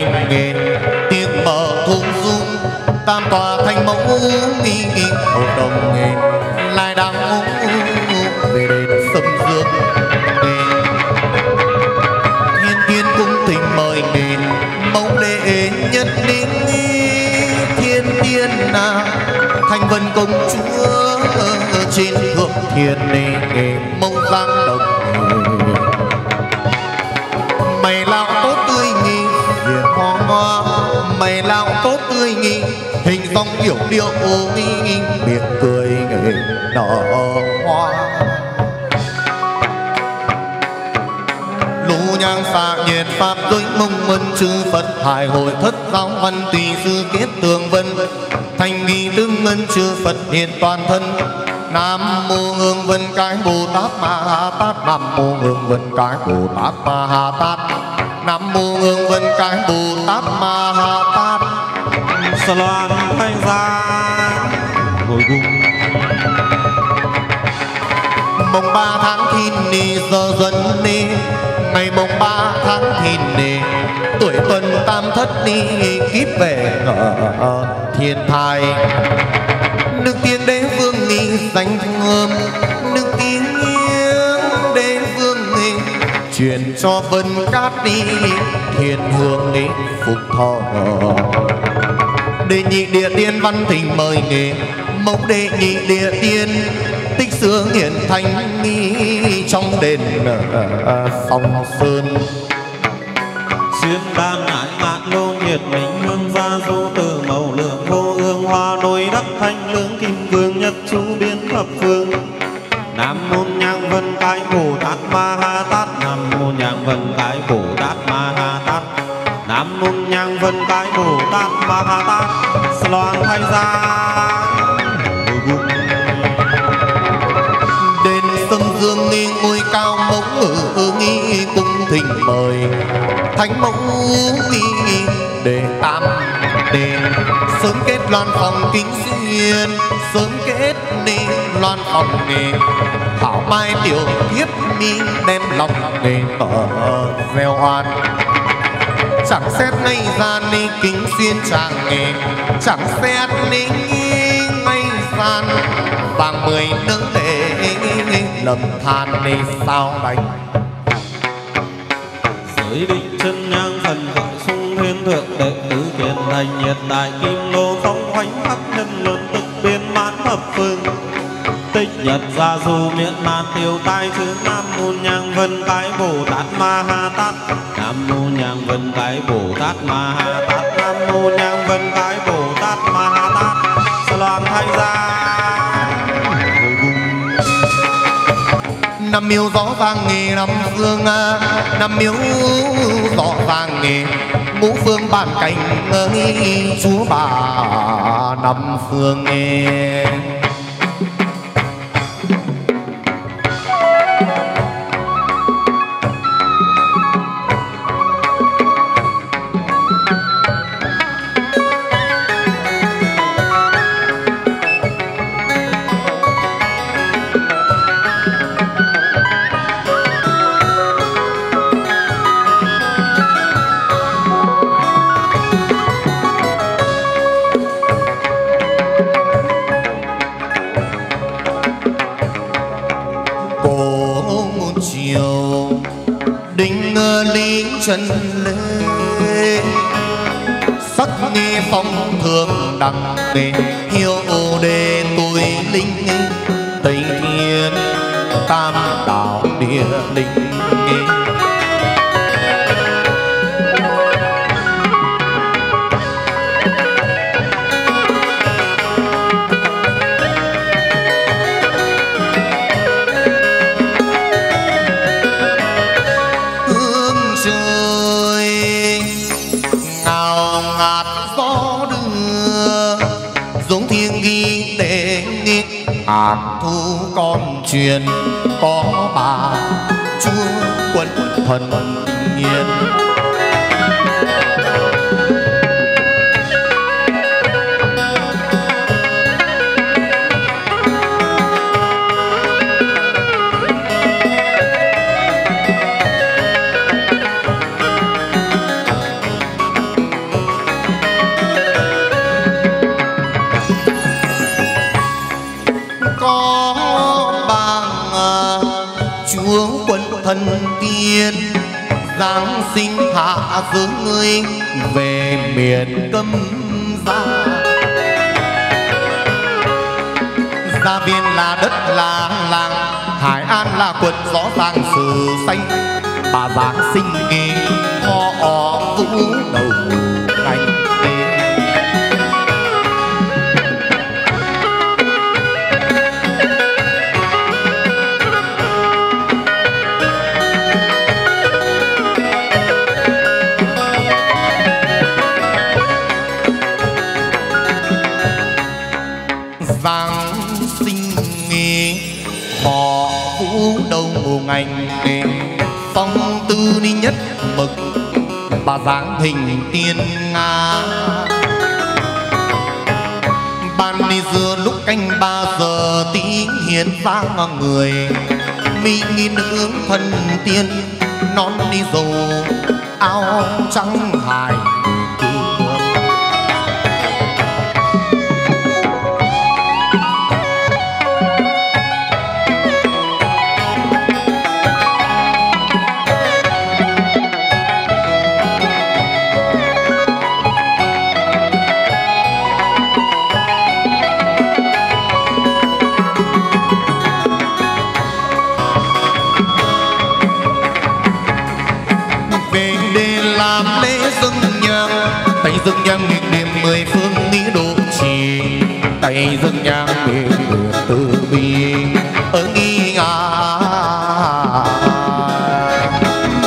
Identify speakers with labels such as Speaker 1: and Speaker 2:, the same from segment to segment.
Speaker 1: thanh ngày lành tiếng mở thung dung, tam tòa thanh mẫu nghi nghi, hội đồng nghền lại đang về đền sâm dương nghền thiên thiên cung thỉnh mời nghền mẫu đệ nhất định thiên tiên à, na thành vân công chúa trên thượng thiên nghề mẫu hiểu điệu nghi miệng cười nở hoa. Lũ nhang xạ nhiệt pháp giới mông mân, chư phật hải hội thất giáo văn tùy sư kết tường vân. Thành nghi tương ngân, chư phật hiện toàn thân. Nam mô Hương Vân Cái Bồ Tát Ma Ha Tát. Nam mô Hương Vân Cái Bồ Tát Ma Ha Tát. Nam mô Hương Vân Cái Bồ Tát Ma Ha Tát.
Speaker 2: Sa loan thanh gia hồi cung
Speaker 1: Mùng ba tháng thìn nì, giờ dần nì. Ngày mùng ba tháng thìn nì, Tuổi tuần tam thất ni kiếp về ở thiên thai. Nước tiên đế vương nghi danh hương Nước tiên đế vương nghi Truyền cho vân cát đi. Thiên hương đi phục thọ Đệ nhị địa tiên văn thỉnh mời nghề. Mẫu đệ nhị địa tiên, Tích xưa hiển thành nghi Trong đền phong sơn.
Speaker 2: Xuyên đan ngại ngạn lô nhiệt mình hương gia du từ Nam môn nhang vân cái Bồ Tát Ma Ha Tát loan thay ra
Speaker 1: Đền sông dương nghi ngôi cao mẫu ở nghi cung thỉnh mời Thánh mẫu nghi để tam đền. Sớm kết loan phòng kính duyên Sớm kết ni loan phòng nghề. Thảo mai tiểu thiếp mi đem lòng nghề mở gieo oan chẳng xét ngay gian ni kính xuyên tràng nghề. Chẳng xét ni ngay gian, vàng mười nâng lệ lầm than ni sao đánh
Speaker 2: giới định chân nhang thần gọi sung thiên thượng đệ tứ kiền thành, nhiệt đại kim đô phong hoành khắp nhân luân tức biên mãn thập phương. Tích nhật gia du miễn man tiêu tai, chữ nam môn nhang vân cái bồ tát ma ha tát nam mô nhang vân thái bồ tát ma ha tát. Nam mô nhang vân thái bồ tát ma ha tát. Sa loan thay ra
Speaker 1: năm miếu gió vàng nghề năm phương năm miếu gió vàng nghề ngũ phương bản cảnh ơi chúa bà năm phương nghề. Thường đặng truyền có bà chúa quân thần nhiên hạ dưỡng ngươi về miền cấm gia. Gia viên là đất, là làng, hải an là quận, rõ ràng sử xanh bà giáng sinh nghỉ họ vũ đầu anh phong tư đi nhất mực bà dáng hình tiên nga. Ban đi giữa lúc canh ba giờ, tí hiền vang người. Mi nghi nữ thân tiên, non đi dầu, áo trắng hài. Tay dâng nhang mười phương nghĩ độ trì. Tay dâng nhang để từ bi. Ở nghi ngà.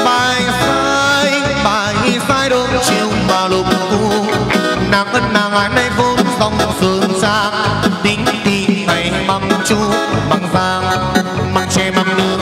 Speaker 1: Bài sai bài sai đông chiều mà lục u nàng ân nàng ai nay vốn song sương trang tính tình ngày măng chu măng giang măng tre măng nương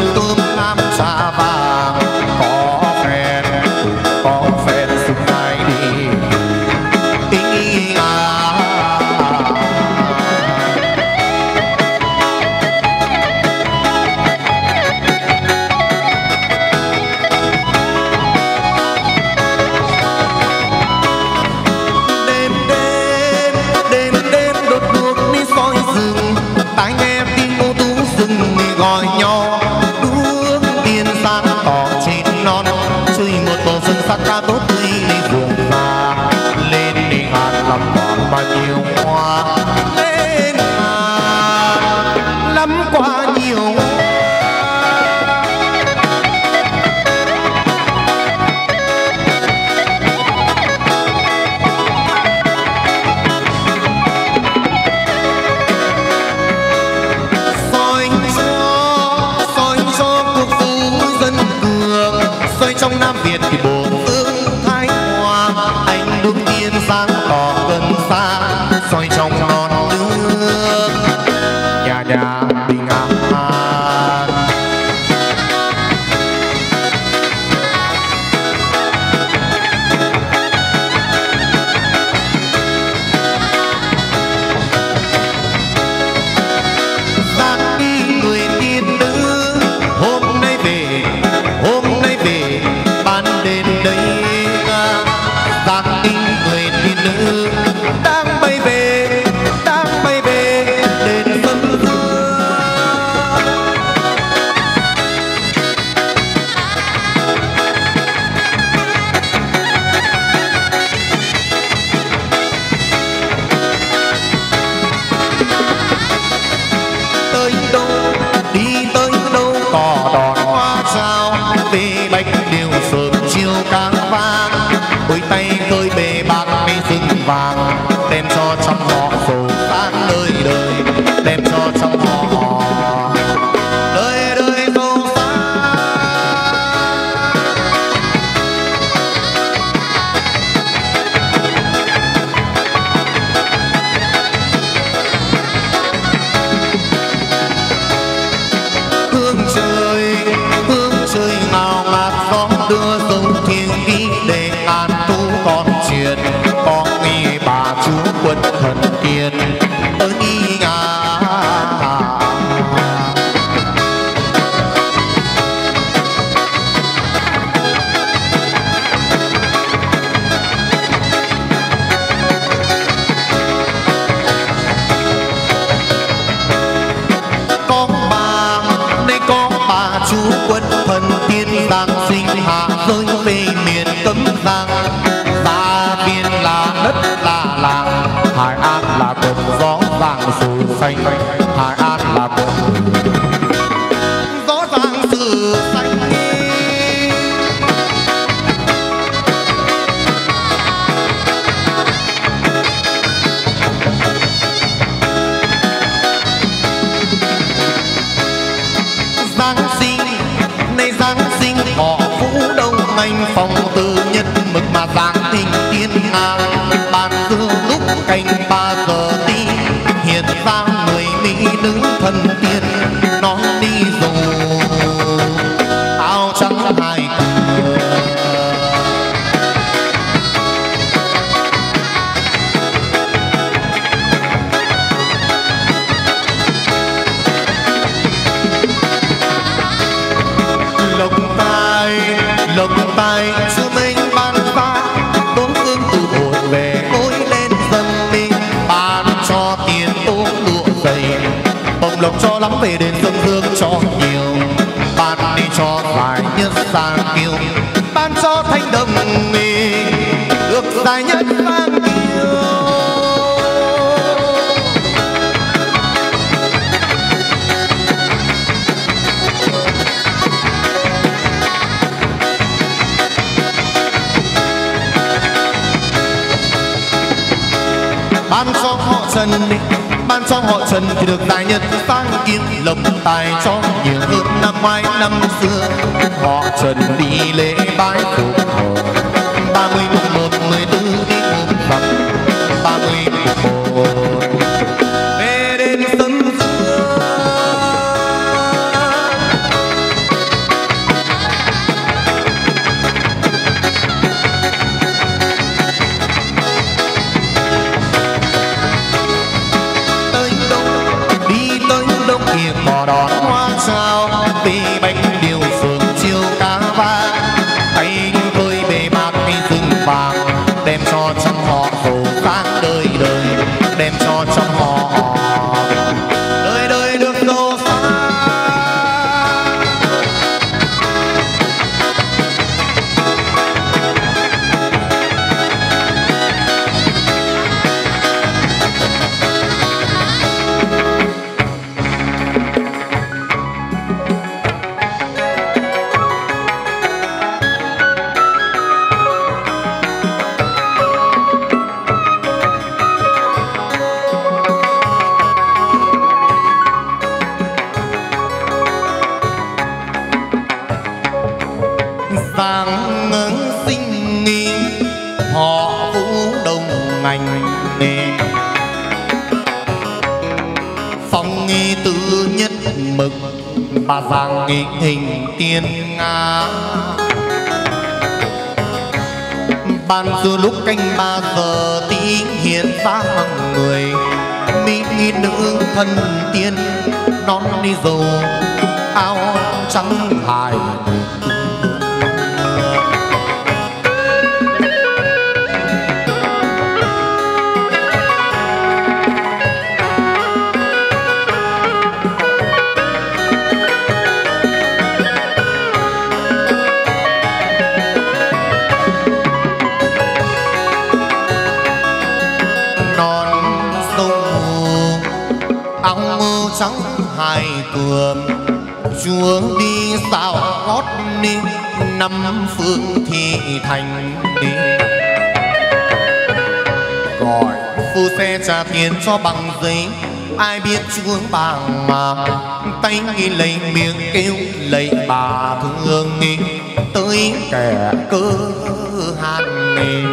Speaker 1: I'll kill chân thì được đại nhân sang kim lộc tài cho nhiều hơn năm ngoái năm xưa. Họ trần đi lễ bái phục thờ ba mươi mùng một, mười thần tiên non đi dầu áo trắng hài. xuống đi sao gót đi năm phương thị thành đi. Gọi phu xe trả tiền cho bằng giấy, ai biết chúa bằng mà, tay nghi lấy miệng kêu lấy bà thương nghi. Tới kẻ cơ hàn nghề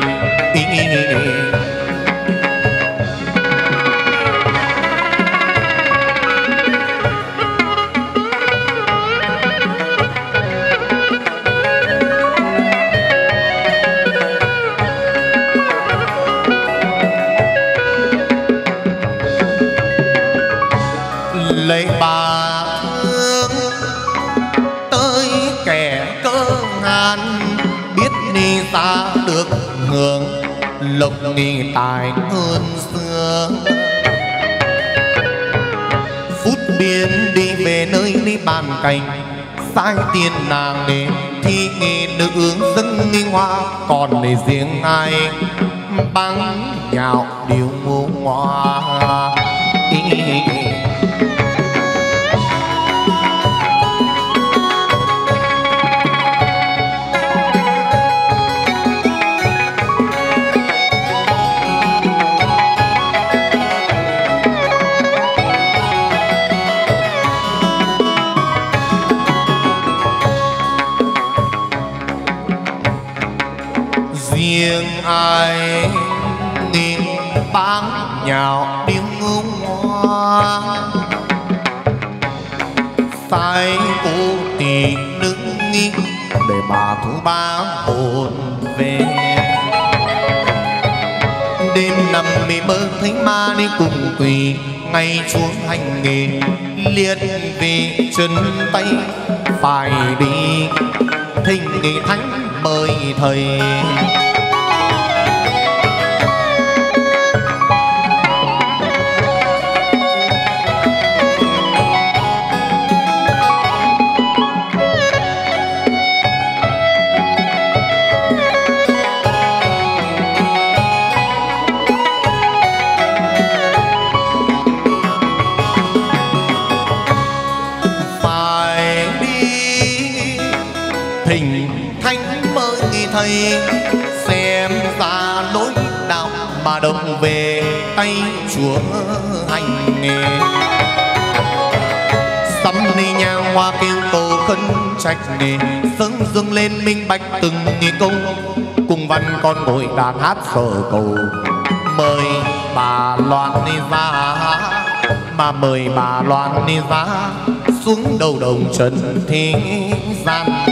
Speaker 1: nghi tài hơn xưa phút biến đi về nơi ly bàn cành, sai tiền nàng đến thi nghi nữ ứng dân nghi hoa còn để riêng ai băng nhạo điều ngô hoa. Ba hồn về. Đêm nằm mì mơ thấy ma đi cùng quỳ, ngay xuống hành nghề, liệt vì chân tay, phải đi. Thình nghị thánh mời thầy. Xem ra lối đạo mà đồng về tay chúa hành nghề. Sắm ni nhà hoa kêu cầu khấn trạch nghề sớm dâng lên minh bạch từng nghi câu cùng văn con ngồi đàn hát sở cầu, mời bà loan đi ra. Mà mời bà loan đi ra, xuống đầu đồng trần thế gian.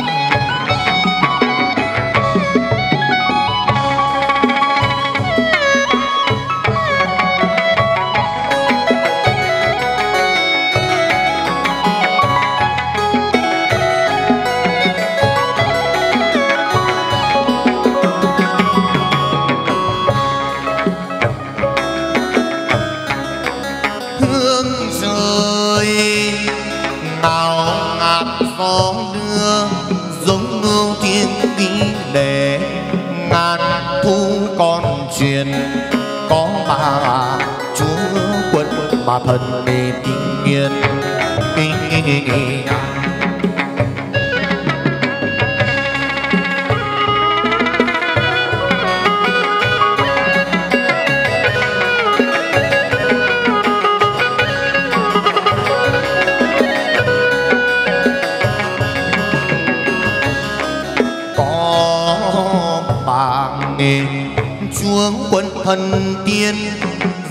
Speaker 1: Mà thần mê kinh nghiên chuông quân thần tiên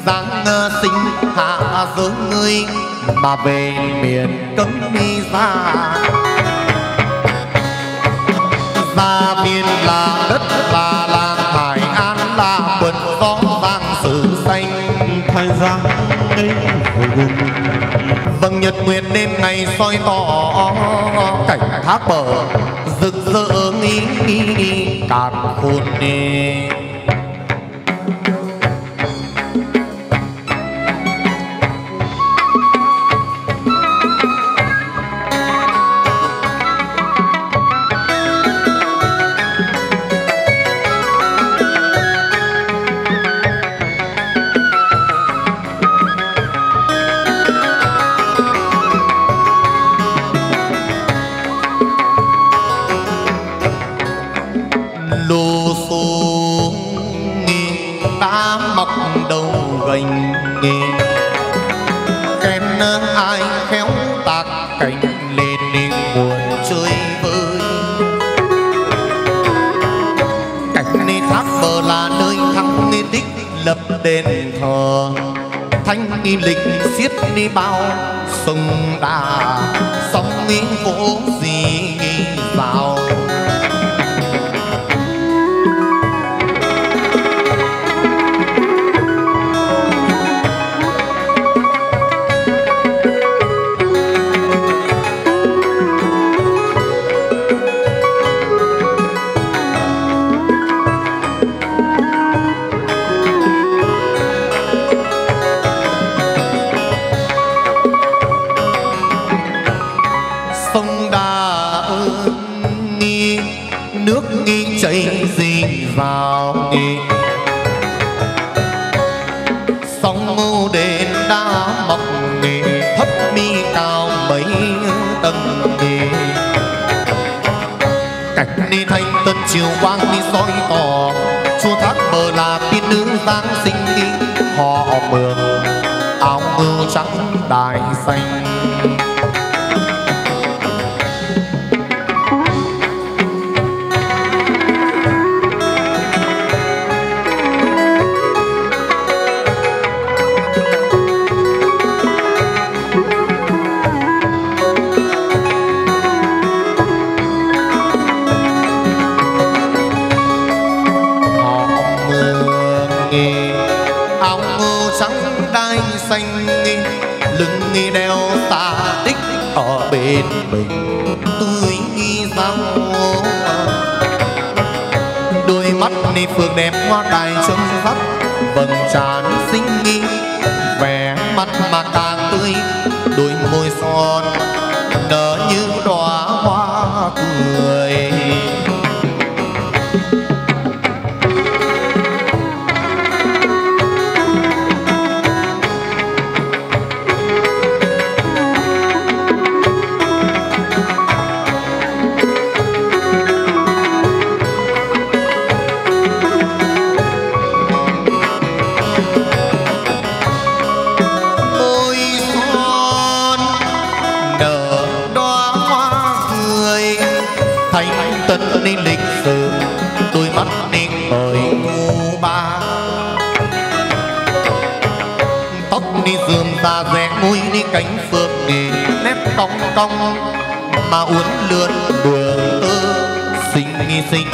Speaker 1: giáng sinh hạ giới ngươi mà về miền cấm đi ra. Ra biên là đất là làng hải an là quần gió giang sử xanh
Speaker 2: thời gian ấy
Speaker 1: Vầng nhật nguyệt đêm ngày soi tỏ cảnh thác bờ rực rỡ nghi nghi càn khôn nê đã mọc đầu gành nghề. Khen ai khéo tạc cảnh lên nên buồn chơi vơi. Cảnh này thác bờ là nơi thắng nên đích lập đền thờ. Thanh nghi lịch xiết đi bao sông đà, sóng nghi vỗ gì vào. chiều quang đi soi tỏ. Chùa thác bờ là tiên nữ giáng sinh đi họ mường áo mưa trắng đài xanh. đầy xuân pháp. cong mà uốn lượn đường tơ xinh xinh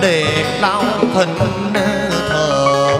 Speaker 1: để lao thần thờ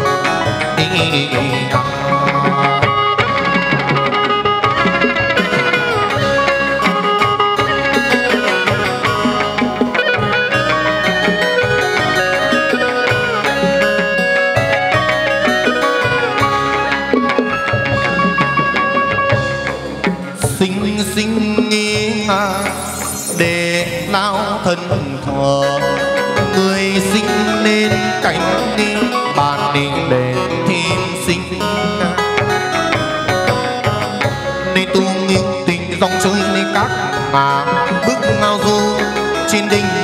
Speaker 1: ding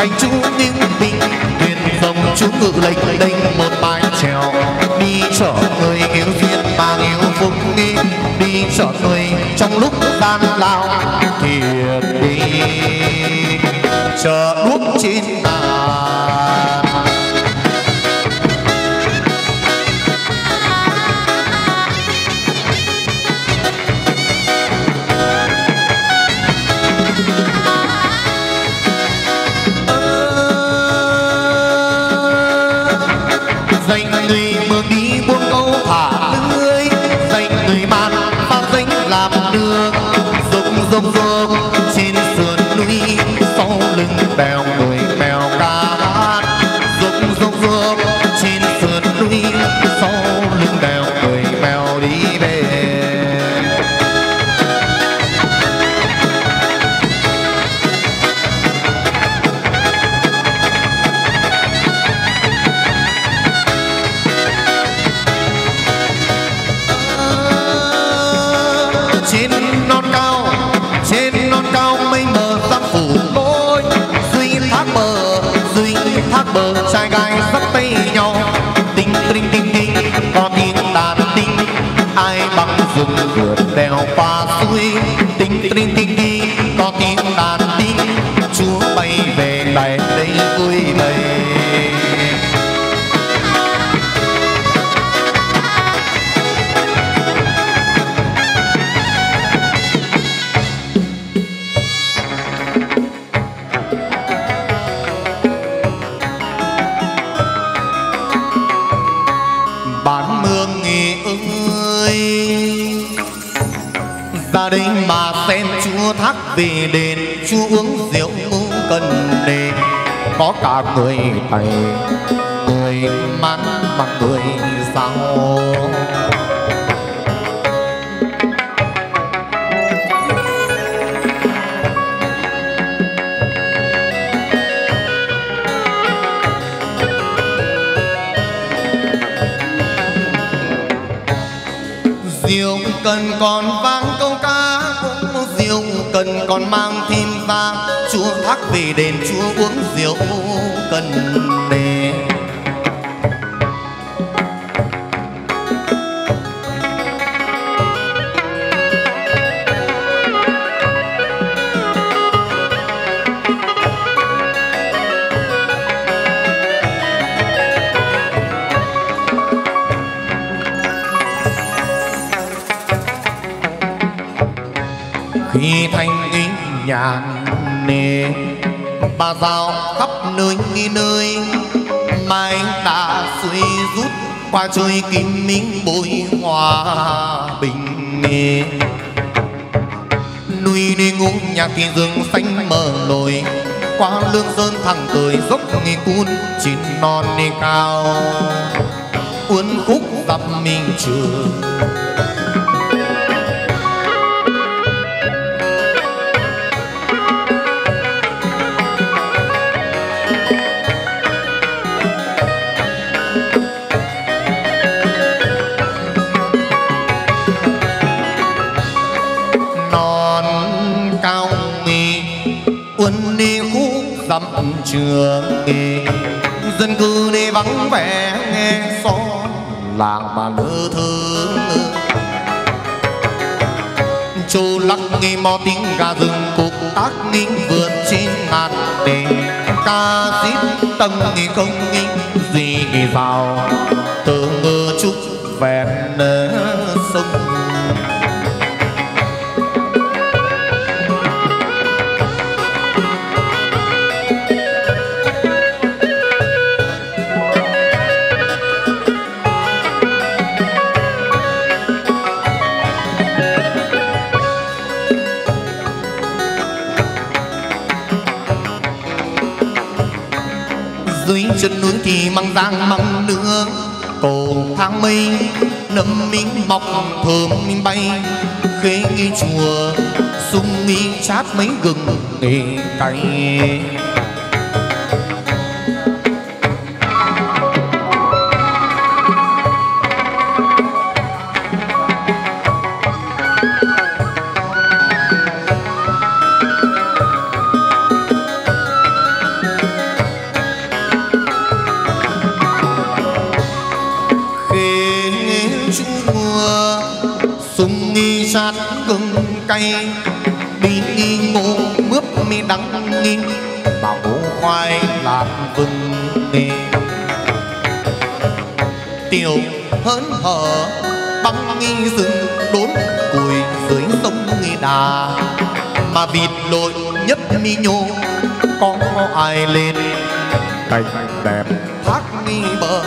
Speaker 1: cánh chú những bình thuyền dòng chú ngự lệnh đênh một bài trèo. Đi chở người yêu duyên mà yêu phúc đi đi chở người trong lúc tan lao thiệt đi chờ đuốc trên bàn Vamos. dắt tay nhau. Tinh tinh tinh tinh có tiếng đàn tinh ai bằng dùng vượt đèo pha suối? Tinh tinh tinh vì đền chú uống rượu mưu cần đền có cả người thầy, người mang bằng người sao chúa thác về đền chúa uống rượu cần bà rào khắp nơi nơi. Mai đã suy rút qua trời kim minh bồi hòa bình núi đi ngũ nhạc thì rừng xanh mờ lồi qua lương sơn thẳng tới dốc nghi cun chín non đi cao. Uốn khúc dặm minh trường dặm trường dân cư đi vắng vẻ, nghe xó làng mà lơ thơ. Châu lắc nghi mò tiếng gà rừng, cục tác ninh vườn trên ngàn đề ca dít tâm nghi không nghi gì vào tơ ngơ chân núi thì măng giang măng nữa cổ tháng mây nấm minh mọc, thơm minh bay. Khế nghi chùa, sung nghi chát mấy gừng nghề cay. Mi đắng nghi bảo ngô khoai lạc vừng nề tiểu hớn hở, băng nghi rừng đốn cùi dưới sông nghi đà. Mà vịt lội nhấp mi nhô, có ai lên cảnh đẹp thác nghi bờ.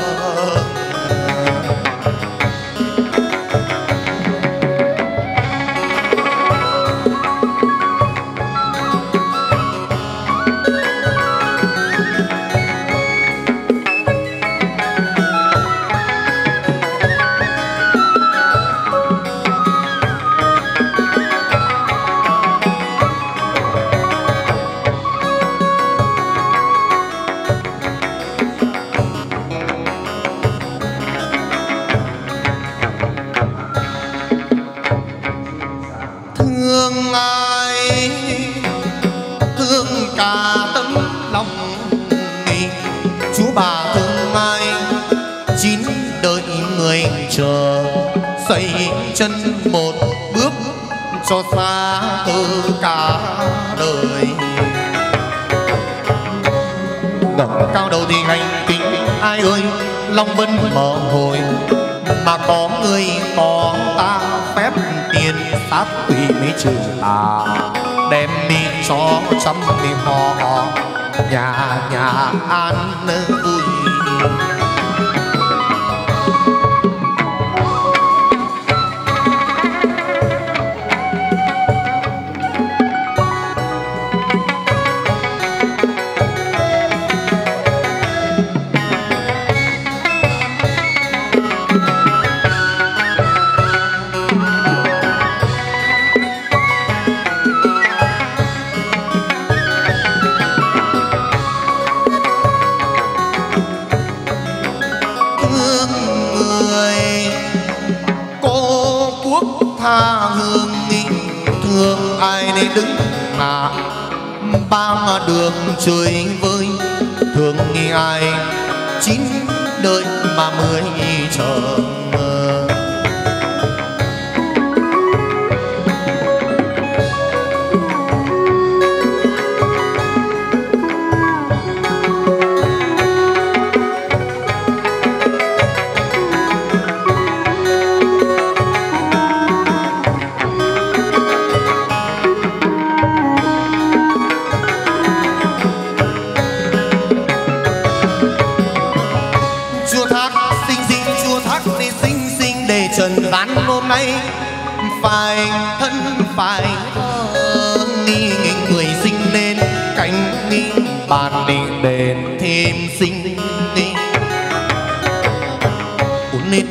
Speaker 1: Chữ mới tà. Đem đi cho trăm mi họ nhà nhà an vui đường chơi với thường nghi ai? Chín đời mà mới chờ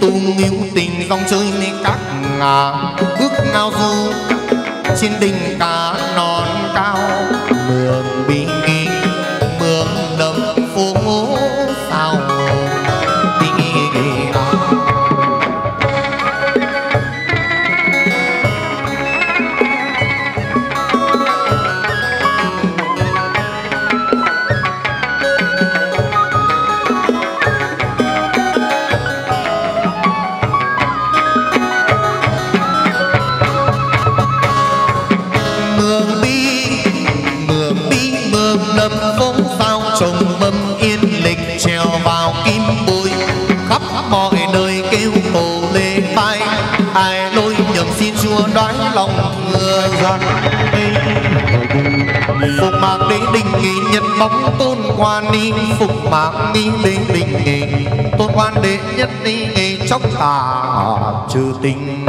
Speaker 1: tu yêu tình dòng chơi nên các ngà bước ngao du. Trên đỉnh cá non đế đình nghị nhật bóng tôn quan ni phục mạng ni đế đình nghị. Tôn quan đế nhất ni nghị chóc tà, trừ tình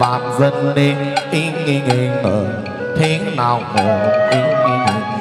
Speaker 1: vạn dân nên ý nghi ngờ thế nào ngờ ý nghi truyền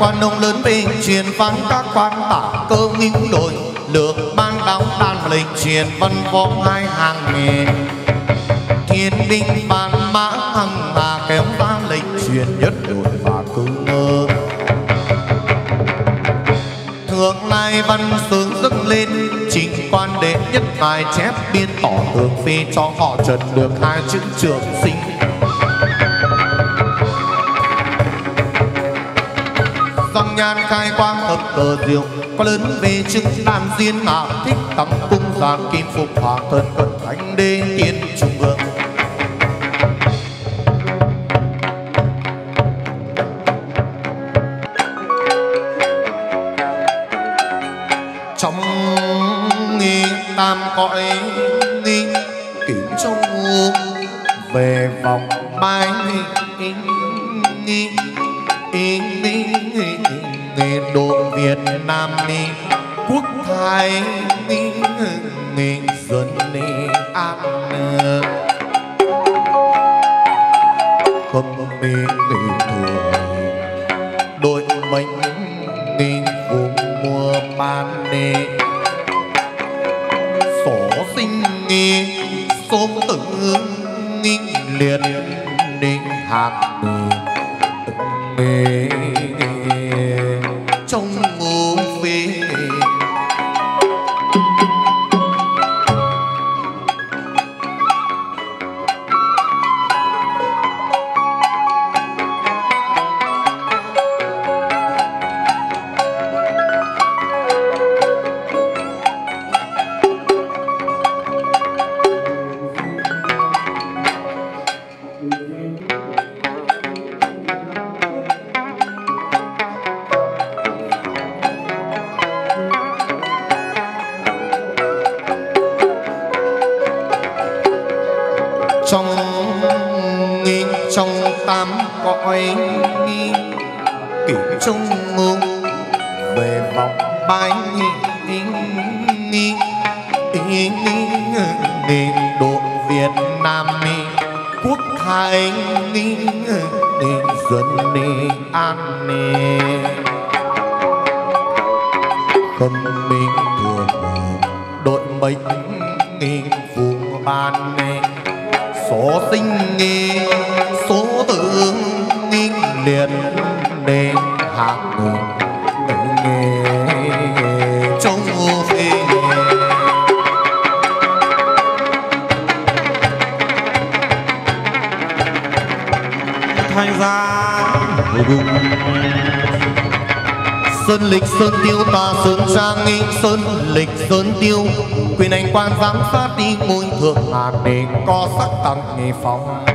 Speaker 1: quan nông lớn về truyền văn các quan tả cơ những đội lược ban đóng đàn lệnh truyền văn võ hai hàng nghề. Thiên binh ban mã hằng hà kéo ta lệnh truyền nhất đội và cứ ngơ. Thượng lai văn sướng dâng lên chính quan đệ nhất tài chép biên tỏ tường phi cho họ trần được hai chữ trường sinh nhan khai quang thập cờ diệu. Có lớn về chứng tam diên hạ thích tắm cung giang kim phục hoàng thân cận thánh đế tiên trung vương trong nghi tam cõi nghi kính châu về vòng mai trong tám cõi kỷ trung ngô về vòng bái nền độ Việt Nam quốc thái nền dân an ni không minh thường đội mệnh vùng ban số sinh nghi số tự nghiêng liệt nên hạng người nghề trong
Speaker 2: thành ra
Speaker 1: sơn lịch sơn tiêu ta sơn trang nghi sơn lịch sơn tiêu, quyền anh quan giám sát đi ngôi thượng hà để có sắc tăng nghề phòng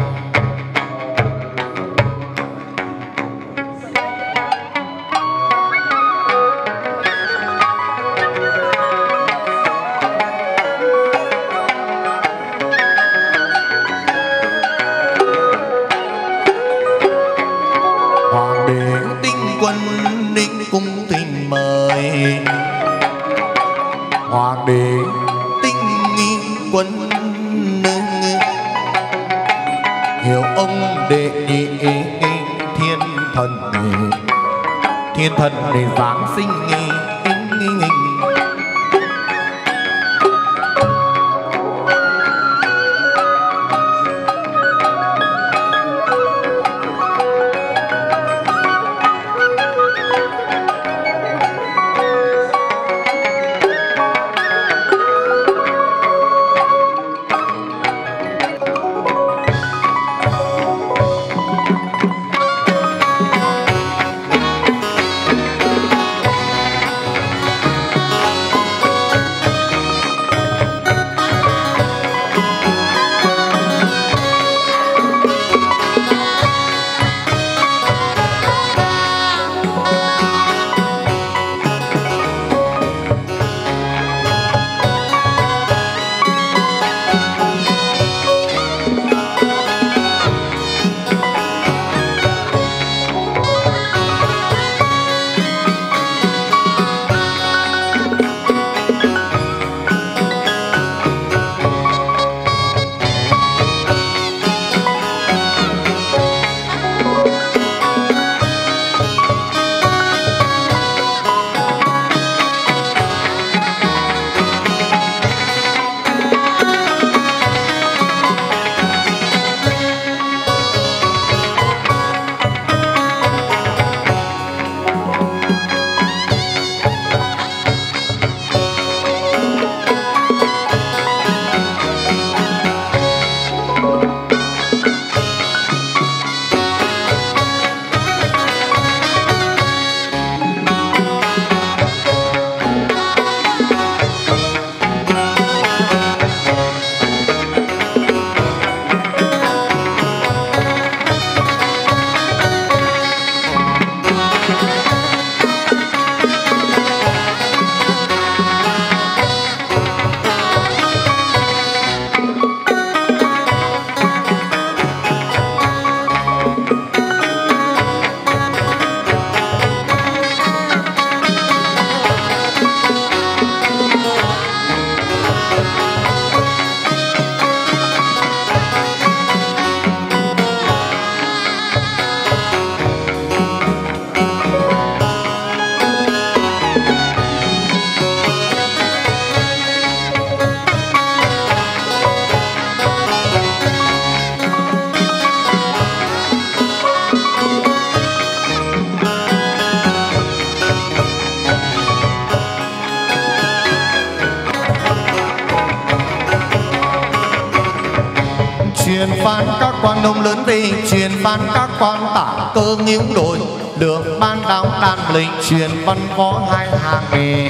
Speaker 1: nông lớn về truyền ban các quan tả cơ nghiễu đội được ban đáo đàn lệnh truyền văn võ hai hàng nghề.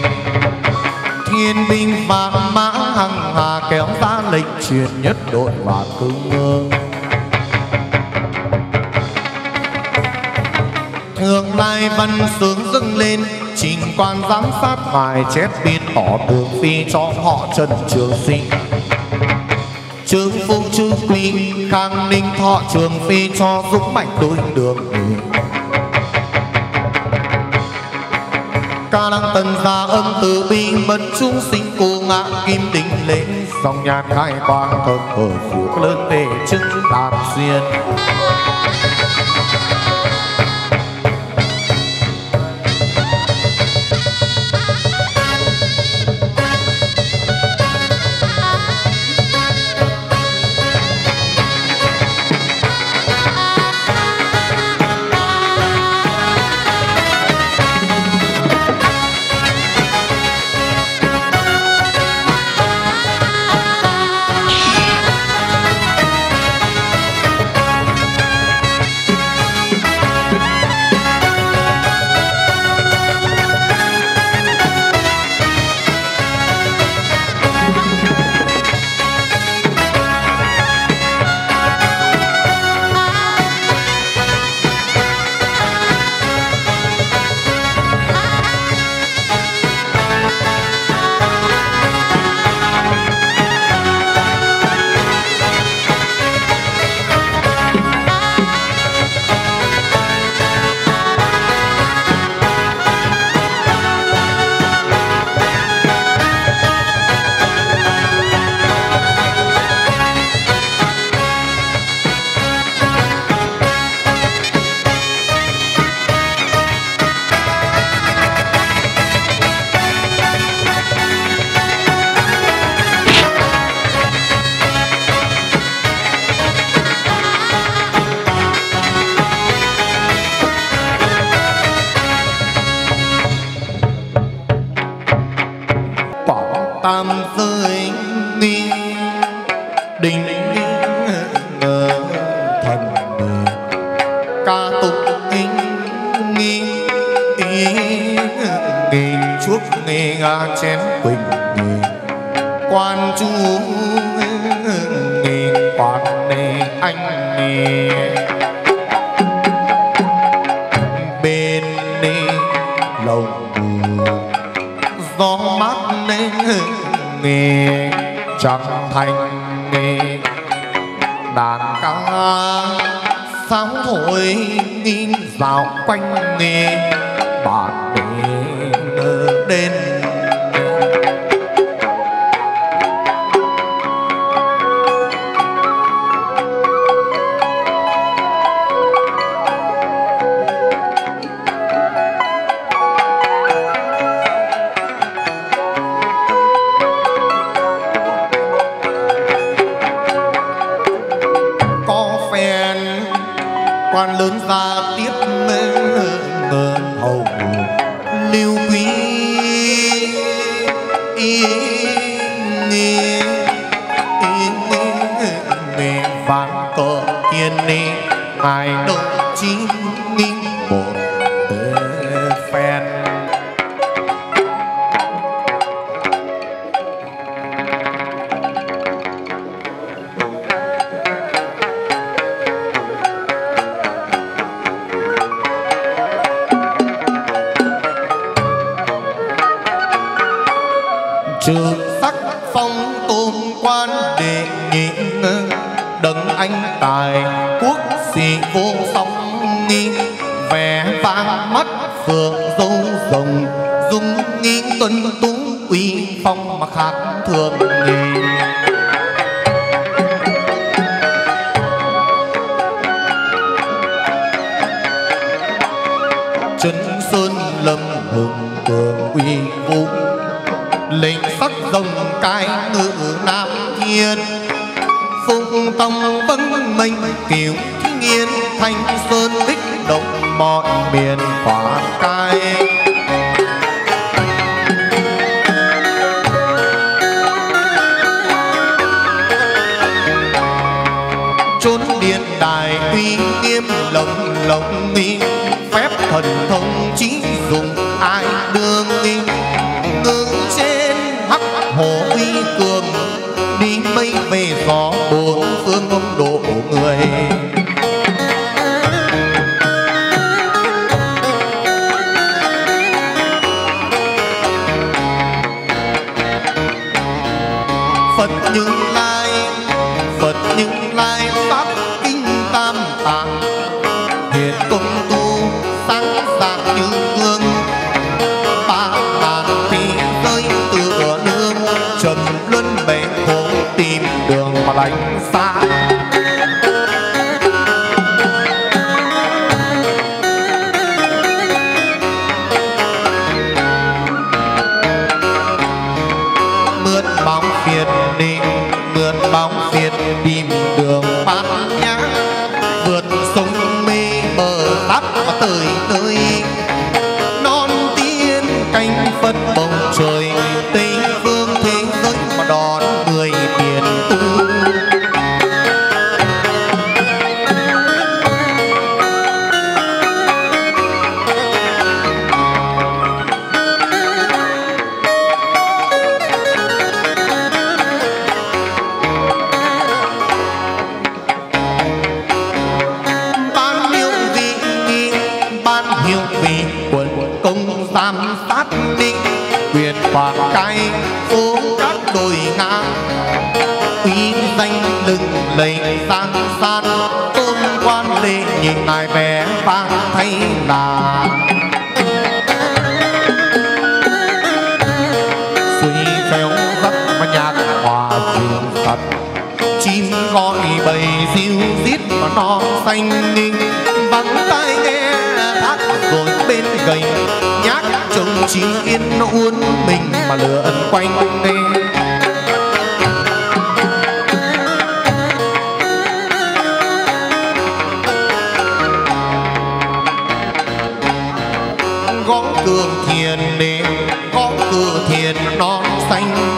Speaker 1: Thiên binh vạn mã hằng hà kéo ra lệnh truyền nhất đội và cương ngương thường lai văn sướng dâng lên, trình quan giám sát bài chép biên tỏ tường phi cho họ trần trường sinh trương phu chư quý khang ninh thọ trường phi cho dũng mạnh đôi đường. Ca đăng tần gia âm từ bi, Mẫn chúng sinh cô ngã kim tinh lễ. Dòng nhạc khai quang thơm ở phía lớn về chứng đàn duyên. quan lớn ra tiếp ngân hầu lưu quý. Ý, ý, ý, ý, ý, vàng cờ tiên ni mai cương thiền đê có cửa thiền non xanh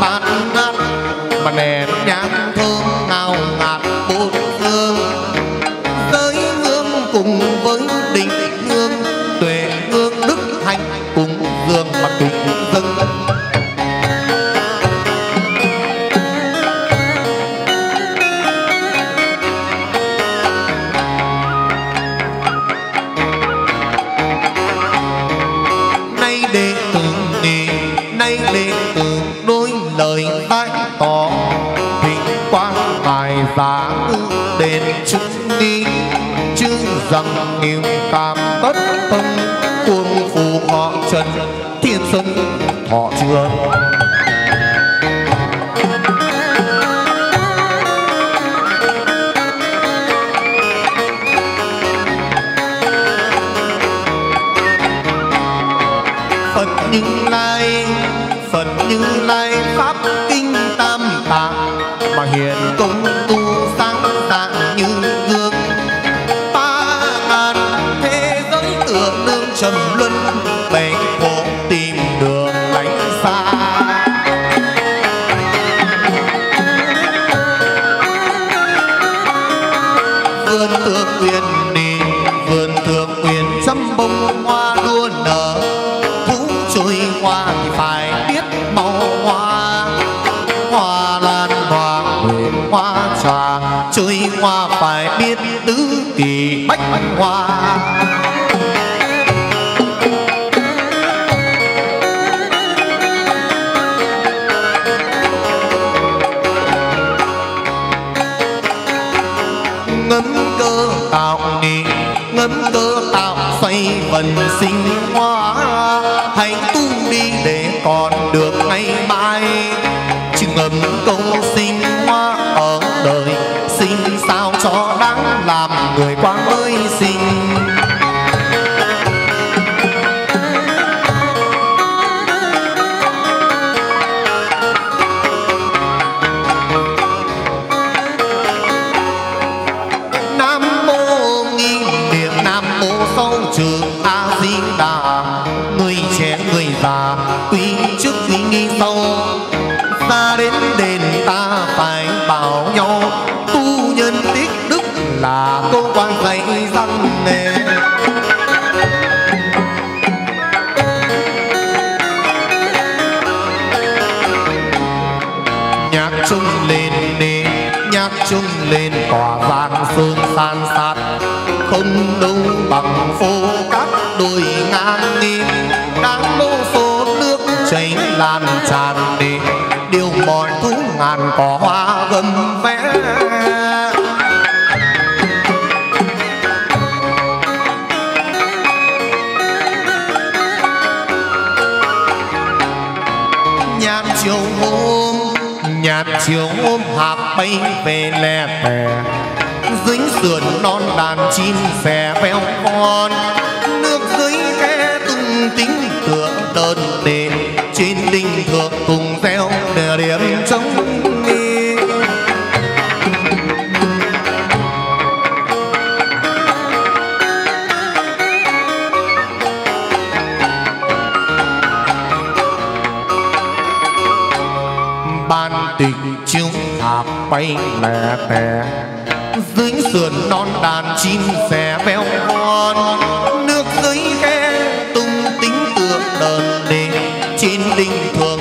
Speaker 1: hạc bay lè tè dưới sườn non đàn chim xè veo con nước dưới khe tung tính tượng đờn đề trên đỉnh thường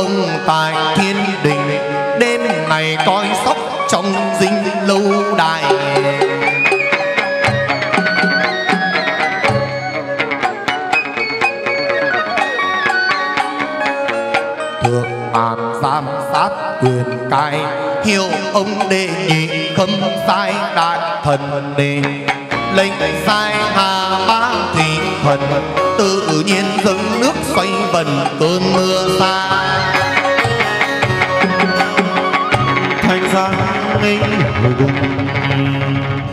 Speaker 1: ông tại thiên đình. Đêm này coi sóc trong dinh lâu đài. Thượng bàn giám sát quyền cai hiệu ông đệ nhị khâm sai đại thần đề lệnh sai hà ba thủy thần tự nhiên dâng nước xoay vần cơn mưa xa.
Speaker 2: Thanh giang ninh hồi cùng.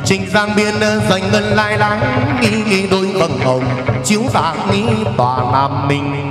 Speaker 1: Trình giang biên dành ngân lai láng nghi đôi vầng hồng. Chiếu dạng nghi tòa nam mình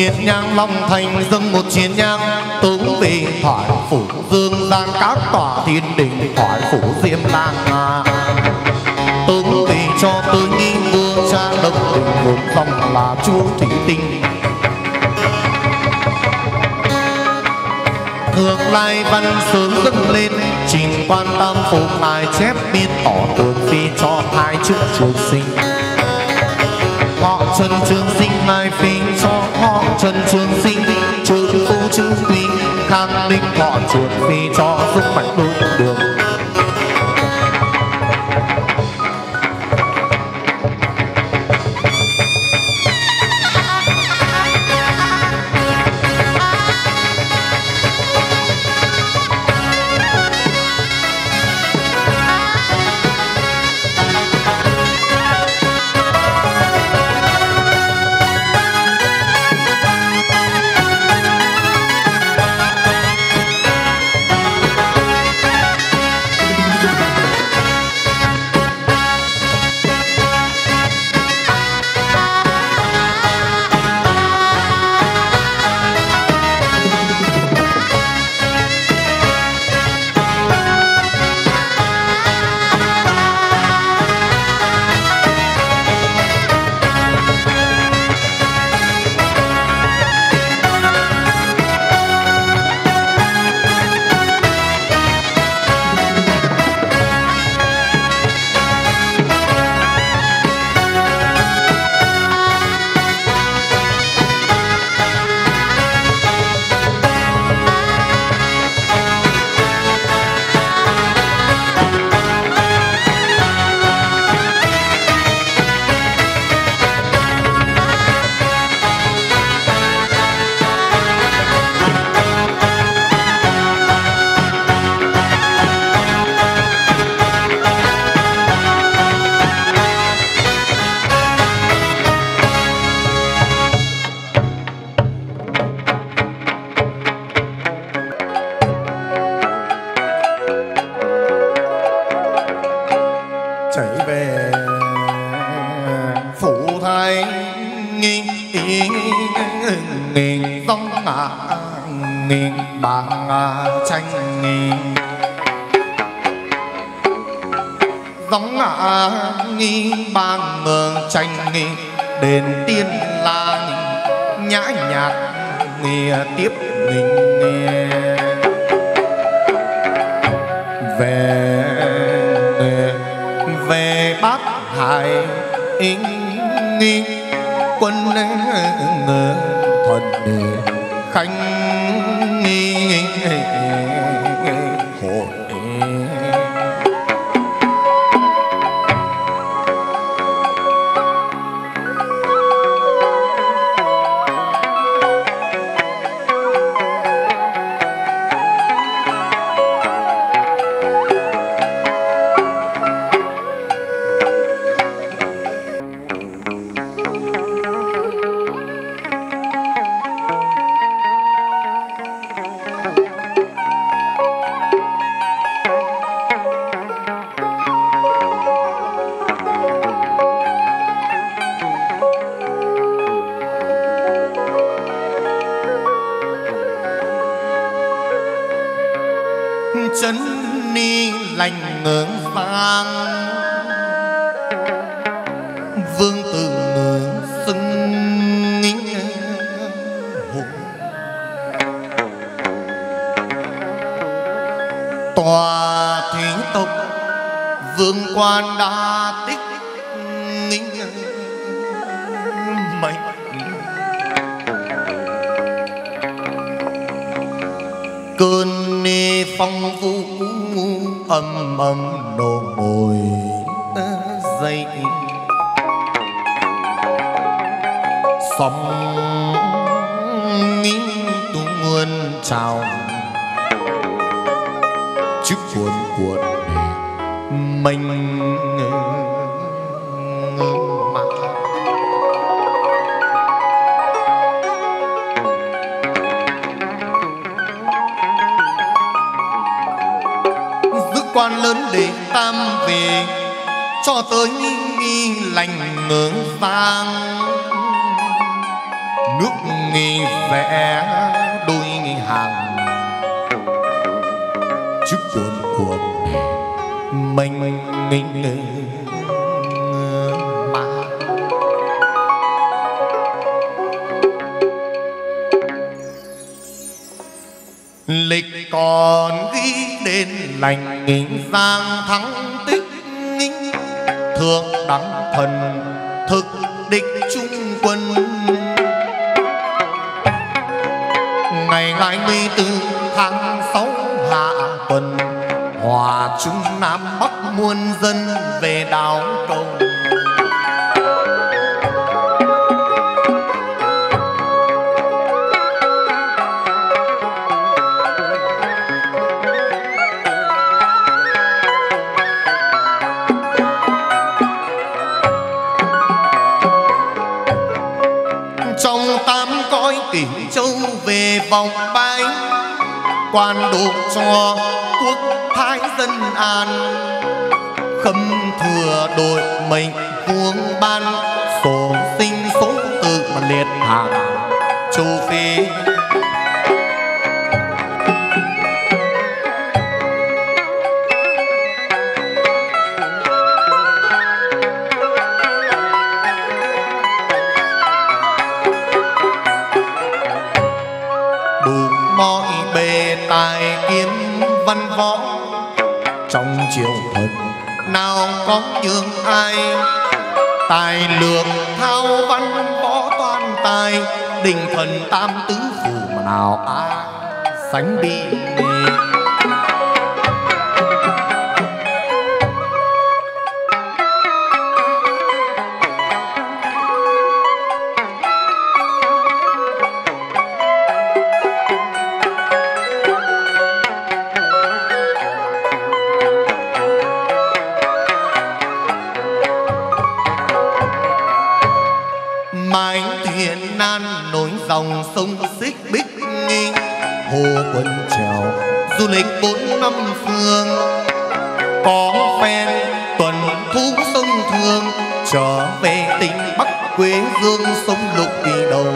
Speaker 1: chiến nhang long thành dâng một chiến nhang. Tướng vị thoại phủ dương gian các tòa thiên đình, thoại phủ diêm lang à. tướng vị cho tới nghi vương cha đông đình vốn dòng là chúa thủy tinh. Thượng lai văn sướng dâng lên, trình quan tam phục ngài chép biên tỏ tường phi cho hai chữ trường sinh trần trường sinh mai phi cho họ. Trần trường sinh trừ phu chữ quý. Khang linh họ chuột phi cho sức mạnh đối đường. thân thương, trở về tỉnh bắc quê hương sông lục kỳ đầu.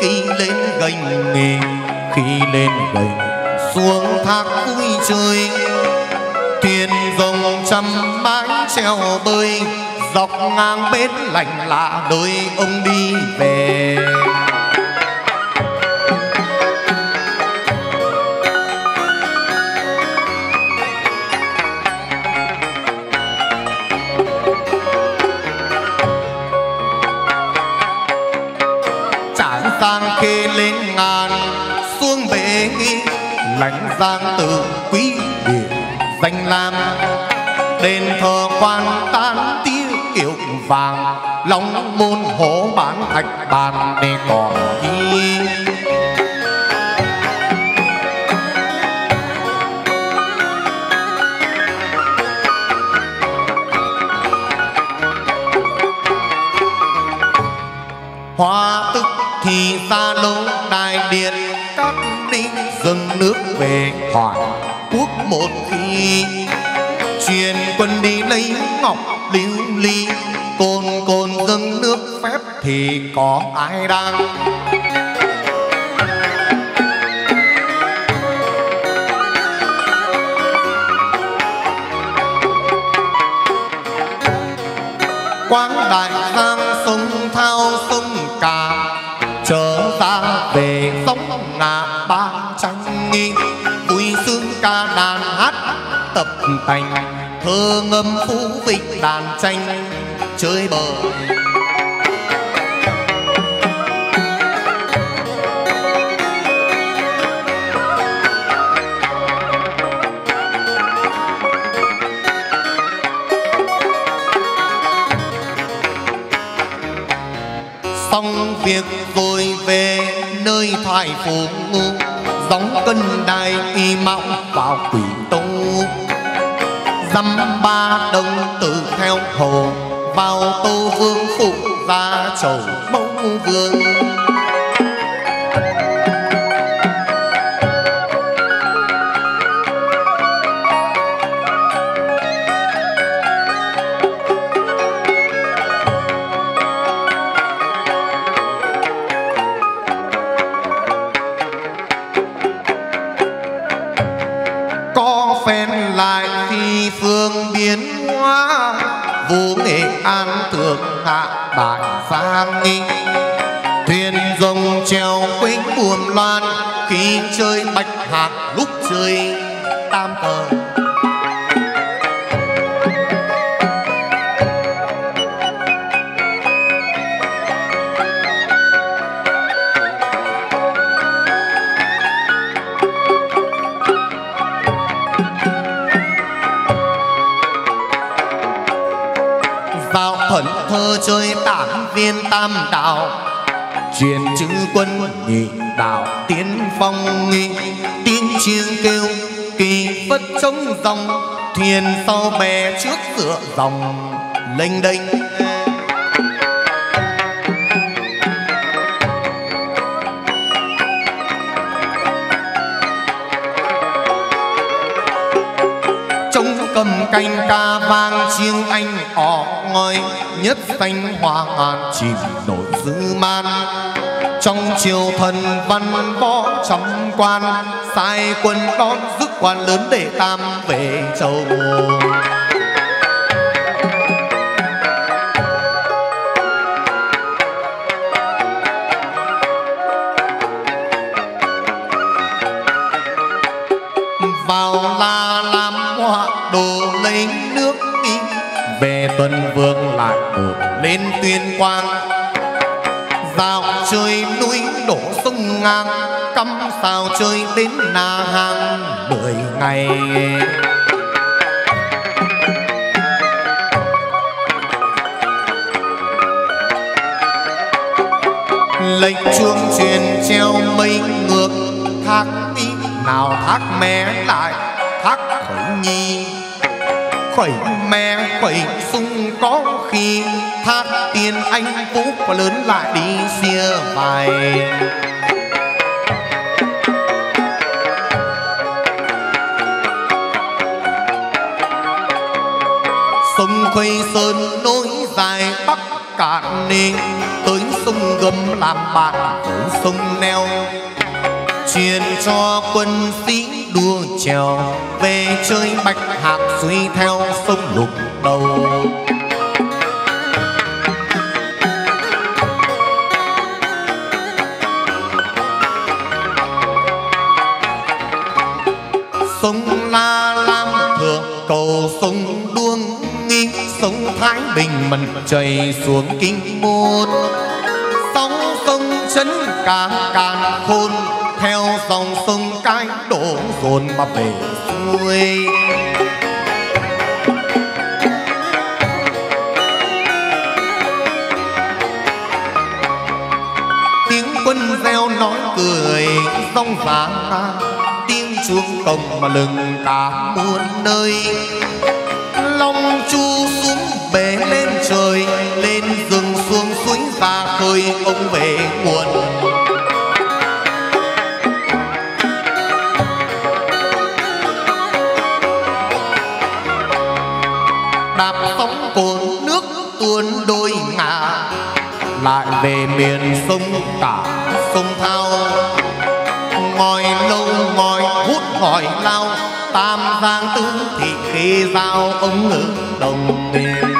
Speaker 1: Khi lên gành nghề, khi lên gành xuống thác vui chơi. Thuyền rồng trăm mái treo bơi, dọc ngang bến lạnh lạ đôi ông đi về. Giang từ quý địa danh lam. Đền thờ quan tan tiếng kiệu vàng long môn hổ bán thạch bàn để còn chi nước về hỏi quốc một khi truyền quân đi lấy ngọc lưu ly, cồn cồn dâng nước phép thì có ai đang tành thơ ngâm phú vịnh đàn tranh, chơi bời. Xong việc rồi về nơi thoại phủ gióng cân đài y mạo vào quỷ tôn dăm ba đông tự theo hồ vào tô vương phụ và chầu mẫu vương dòng linh đinh chúng cầm canh ca vang chiêng anh ỏ ngoi nhất xanh hoa ngàn chìm nổi dư man. Trong triều thần văn võ trăm quan, sai quân đón dứt quan lớn để tam về châu lên tuyên quang. Dạo chơi núi đổ sông ngang, cắm sao chơi đến na hàng mười ngày. Lệnh chuông truyền treo mây ngược, thác đi nào thác mé lại, thác khởi nhi. Khởi mẹ khởi sung có khi thác tiền anh vũ và lớn lại đi xia vài. Sông khuây sơn nối dài bắc cạn ninh, tới sông gầm làm bạn với sông neo. Truyền cho quân sĩ đua trèo, về chơi bạch hạc suy theo sông lục đầu. Mặt trời chảy xuống kinh môn. Sóng sông chấn càng càng khôn, theo dòng sông cái đổ dồn mà về xuôi. Tiếng quân reo nói cười, rong vàng tiếng chuông cổng mà lừng cả muôn nơi. Ông về nguồn đạp sóng cồn nước tuôn đôi ngả, lại về miền sông cả sông thao. Ngồi lâu ngồi hút ngồi lao, tam giang tứ thị khi giao ông ngự đồng tiền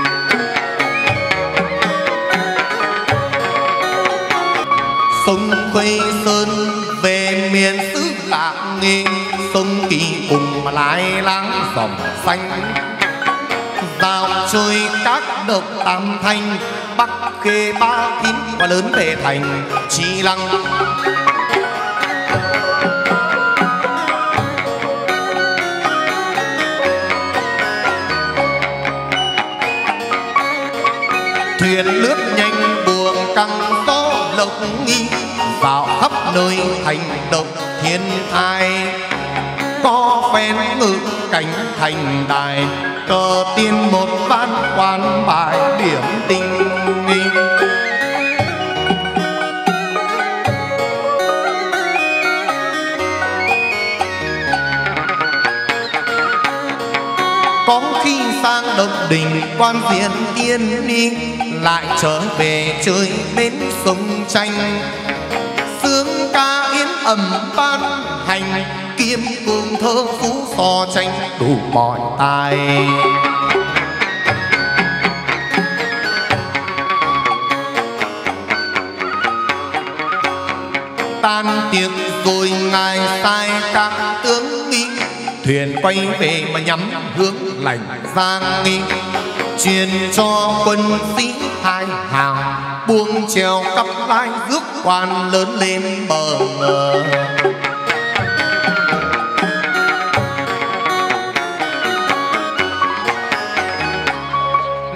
Speaker 1: nghi sông kỳ cùng mà lại láng dòng xanh vào chơi các độc tam thanh, bắc khê ba kín và lớn về thành chi lăng thuyền lướt nhanh buồng căng gió lộc nghi, vào khắp nơi thành độc thiên thai. Có phen ngự cảnh thành đài, cờ tiên một văn quan bài điểm tinh nghi có khi sang động đình quan diện tiên đi lại trở về chơi đến sông tranh ẩm ban hành, kiếm cương thơ phú so tranh đủ mọi tài. Tan tiệc rồi ngài sai các tướng đi thuyền quay về mà nhắm hướng lành giang nghi truyền cho quân sĩ hai hàng buông treo cặp lai rước quan lớn lên bờ ngờ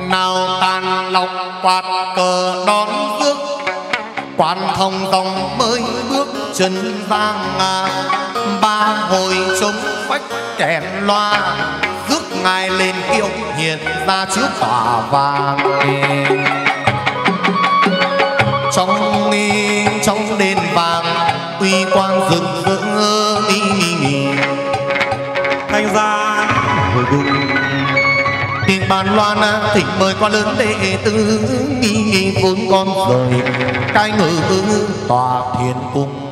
Speaker 1: nào tàn lọc quạt cờ đón rước quan thông dòng mới bước chân vang à, ba hồi trống phách kèn loa ngài lên kiệu hiện ra trước tòa vàng trong nghi, trong đền vàng, uy quang rực rỡ nghi nghi
Speaker 2: thanh gia hồi cùng.
Speaker 1: Tiếng bàn loan, thỉnh mời quan lớn đệ tử, nghi vốn con rời. Cai ngự tòa thiên cung.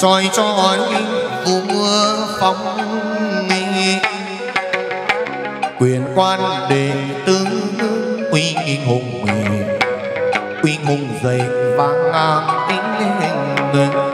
Speaker 1: Choi choi vua phong mi quyền quan đệ tứ uy hùng uy hùng dậy vang ngang tiếng lên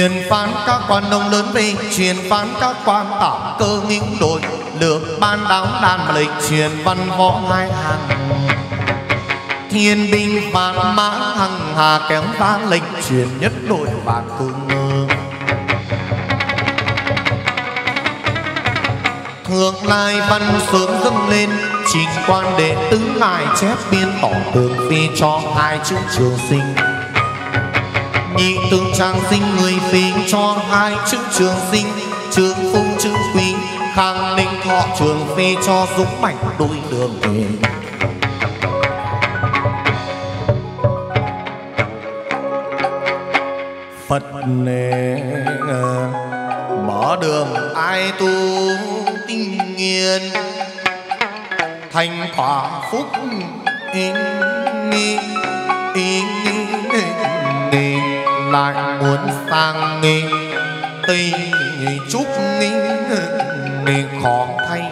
Speaker 1: truyền phán các quan nông lớn về, truyền phán các quan tạo cơ những đội lược ban đáo đàn mà truyền văn võ hai hàng. Thiên binh vạn mã hằng hà kéo vang lệnh, truyền nhất đội và cương Thượng lai văn sướng dâng lên, trình quan đệ tứ ngài chép biên tỏ tường phi cho hai chữ trường sinh nhị tương trang sinh người phi cho hai chữ trường sinh trường phung chữ quý khang ninh thọ trường phi cho dũng mạnh đôi đường về. Phật nề ờ, bỏ đường ai tu tinh nghiền. Thành quả phúc in in in muốn sang nghi tây chúc nghi nghi khó thay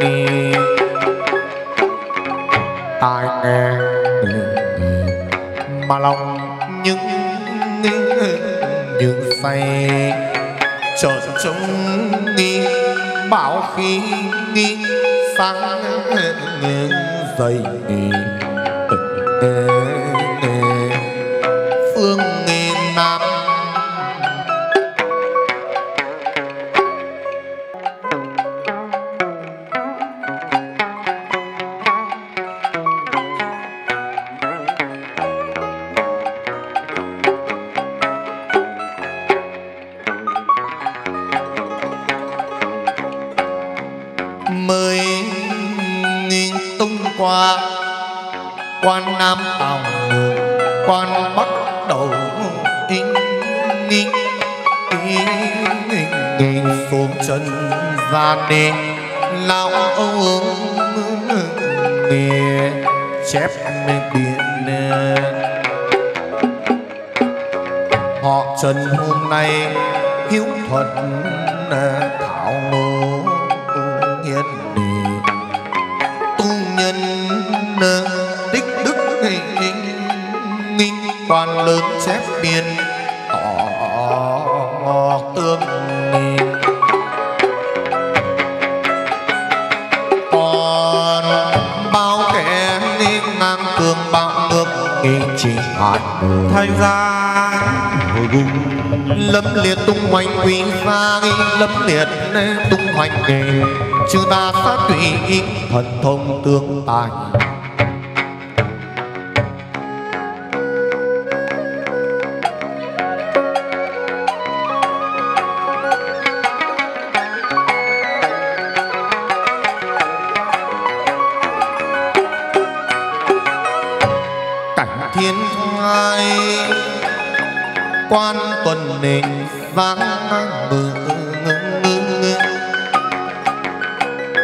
Speaker 1: nghi tai nghe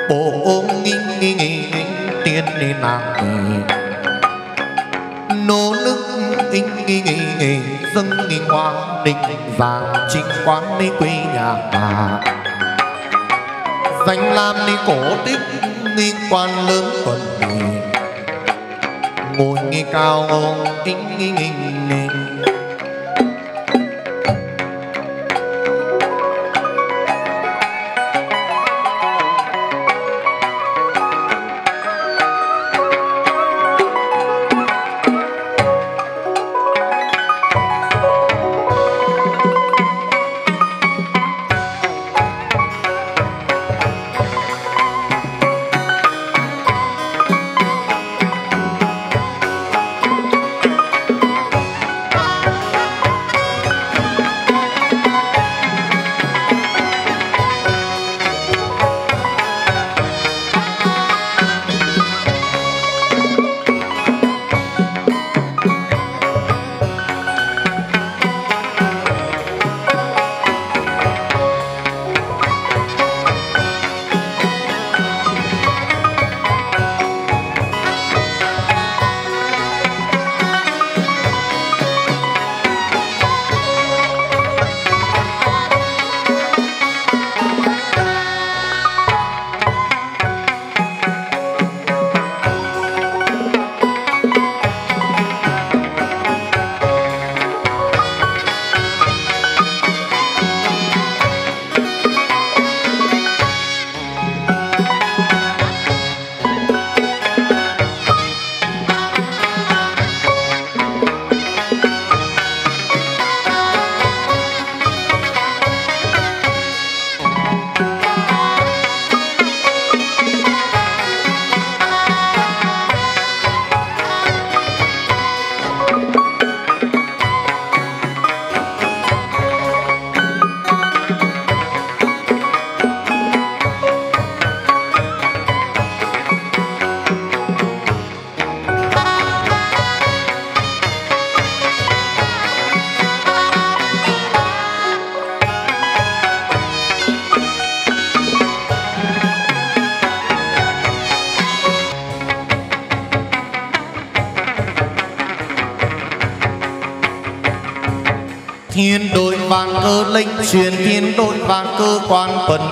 Speaker 1: bộ ôm nghi nghi nghi tiên đi nàng nô nước in nghi nghi nghi, dâng nghi hoa đình vàng chính quán đi quê nhà bà. Danh lam đi cổ tích nghi quan lớn tuần ngồi nghi cao in nghi nghi nghi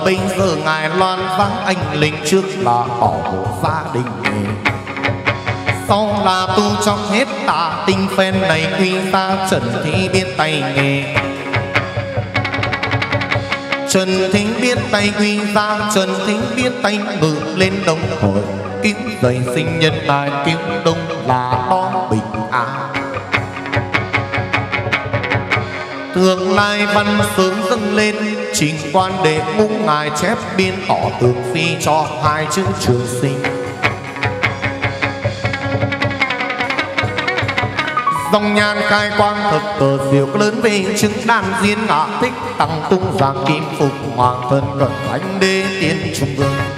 Speaker 1: bây giờ ngài loan vắng anh linh trước là bỏ hộ gia đình sau là tu trong hết tà tinh phen này quy ra trần thi biết tay nghề. Trần Thính biết tay quy ra, Trần Thính biết tay ngự lên đông hội. Kiếm đời sinh nhân tài kiếm đông là to bình an. Tương lai văn sướng dâng lên Trình quan đệ ngũ ngài chép biên tỏ tường phi cho hai chữ trường sinh. Dòng nhan khai quang thật cờ diệu lớn về chứng đàn diên ngã thích tăng tung giang kim phục hoàng thân cận thánh đế tiên trung vương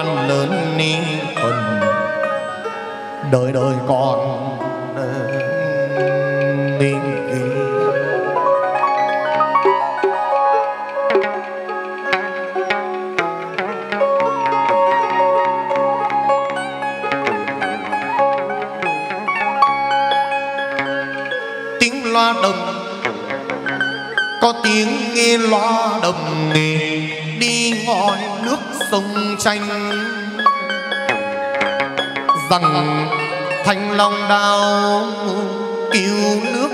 Speaker 1: ơn lớn ni phần đời đời còn tình ghi tiếng loa đồng, có tiếng nghe loa đồng nghề đi ngòi nước sông tranh rằng thanh long đao cứu nước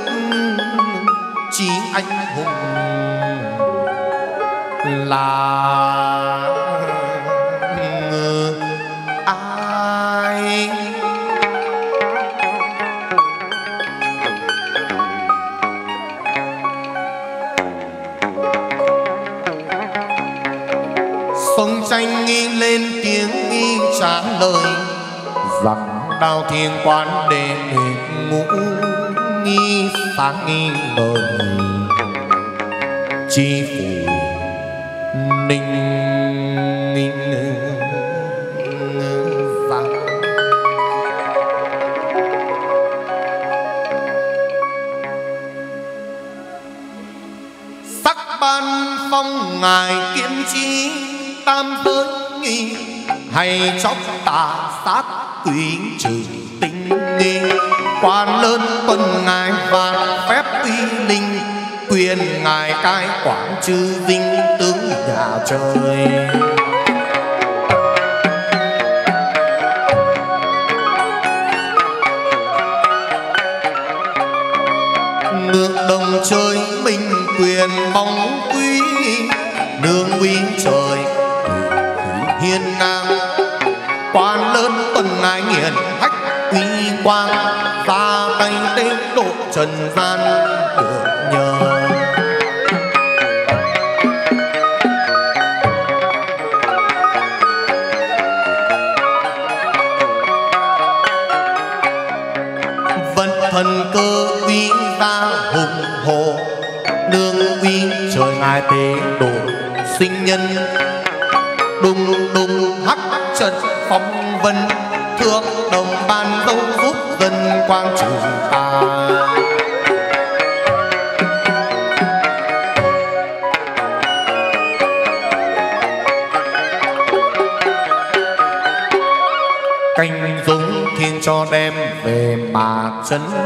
Speaker 1: chỉ anh hùng là ai? Sông tranh nghi lên tiếng nghi trả lời đào thiên quan đệ ngũ nghi sáng nghi lời chi phủ trời mà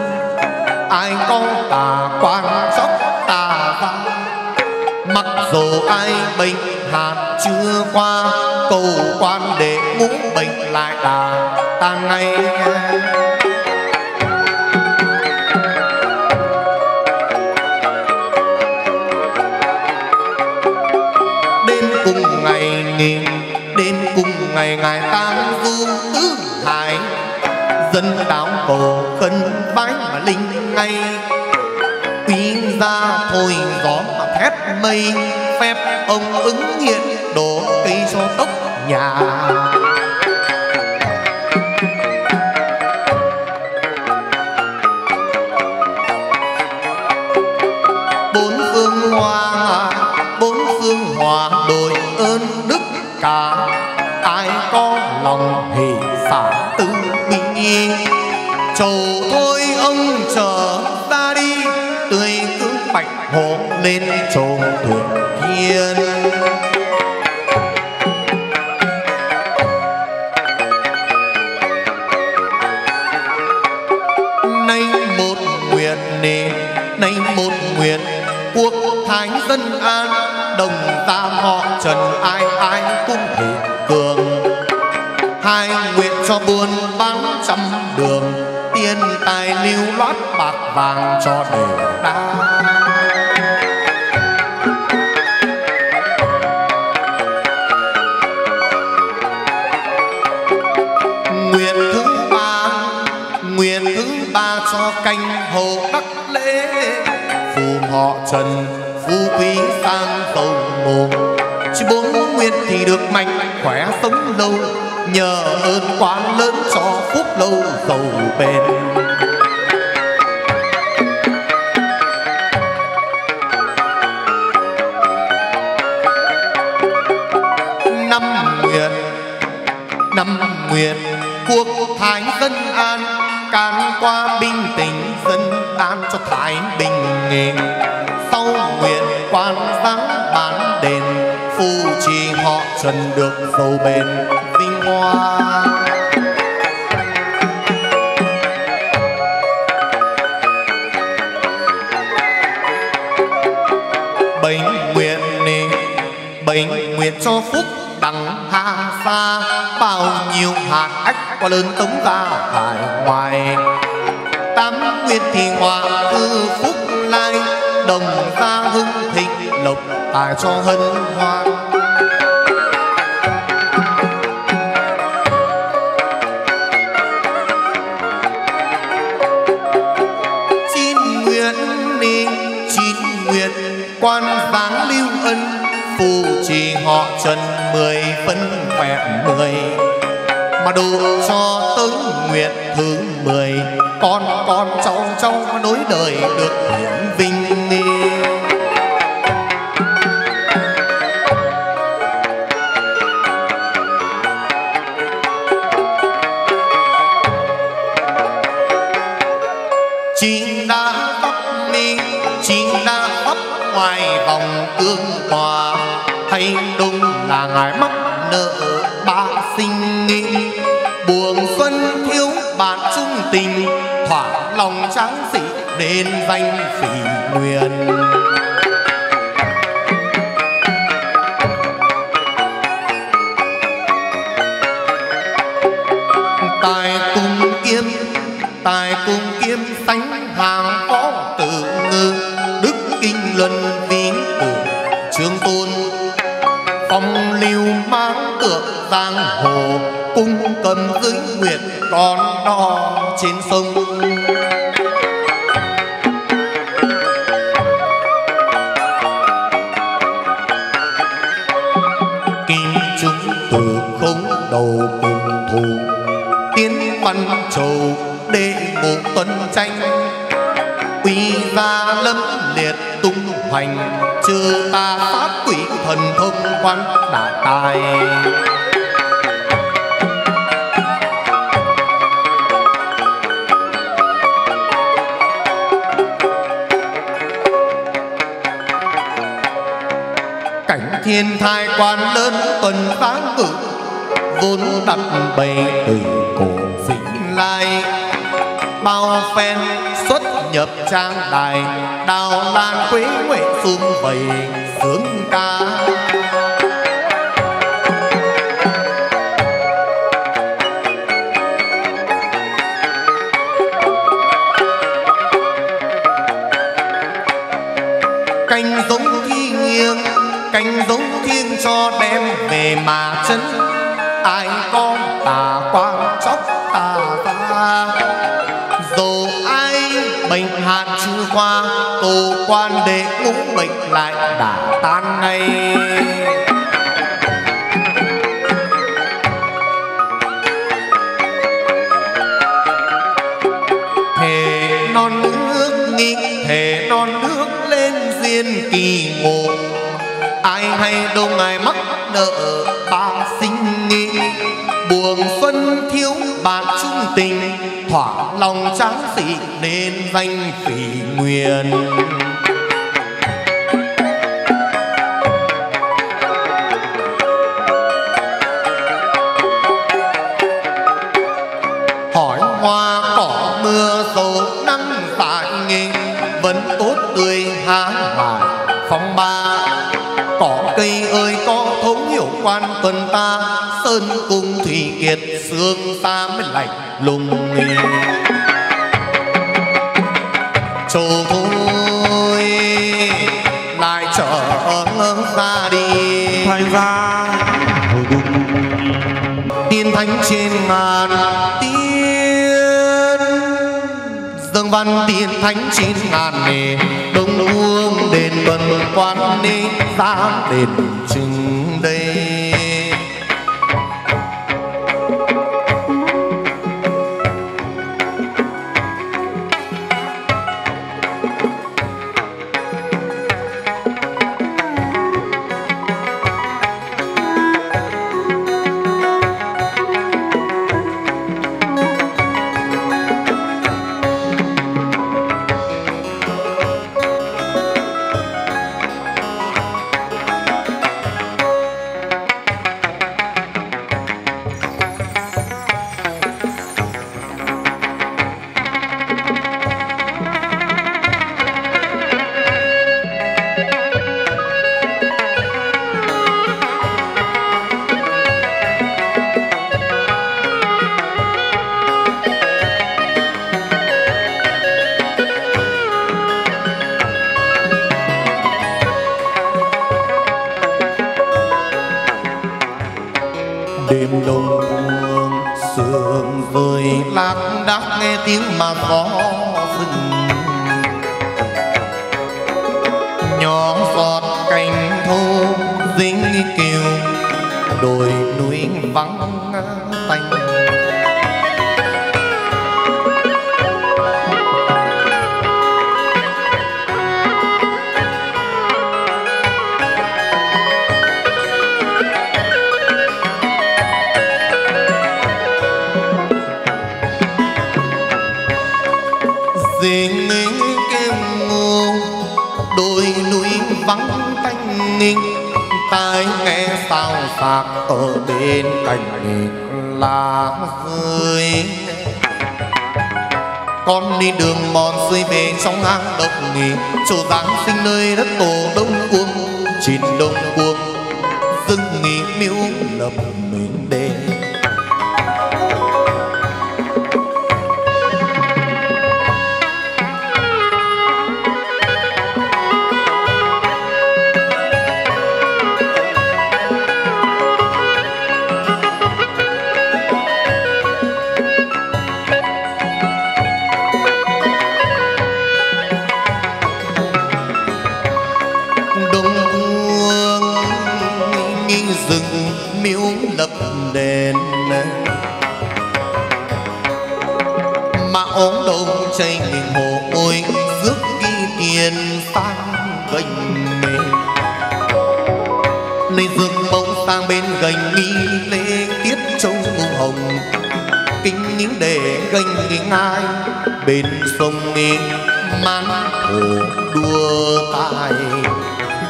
Speaker 1: Bye. Nay một nguyện, quốc thái dân an, đồng tam họ trần ai ai cũng thể cường. Hai nguyện cho buôn bán trăm đường tiền tài lưu loát bạc vàng cho đều đa trần. Phú quý sang giàu mồm chứ bốn nguyên thì được mạnh, khỏe sống lâu, nhờ ơn quá lớn cho phúc lâu giàu bền. Năm nguyện năm nguyện quốc thái dân an can qua binh tình dân an cho thái bình nghề. Trì được giàu bền vinh hoa. Bệnh nguyện nề, bệnh nguyện cho phúc đằng hạ xa bao nhiêu hạt ách qua lớn tống ra hải ngoài tám nguyên thì hòa thư phúc lai, đồng ta hưng thịnh lộc tài cho hân hoan. Mười phân khỏe mười. Mà đủ cho tới nguyện thứ mười. Con con, cháu cháu nối đời được hiển vinh ni. Đến danh phỉ nguyện. Tù, quan để ngũ bệnh lại đã tan ngay. Thề non nước nghi thề non nước lên diên kỳ ngộ. Ai hay đâu ngài mắc nợ, ba sinh nghi. Buồn xuân thiếu bạn chung tình, thỏa lòng tráng sĩ nên danh phỉ nguyên hỏi hoa cỏ mưa dầu nắng tại nghề vẫn tốt tươi há hoài phong ba, cỏ cây ơi, có thấu hiểu quan tuần ta, sơn cung thủy kiệt xương ta mới lạnh lùng. Thánh chín ngàn nề đông uông đền bần quan ni giá đền trình.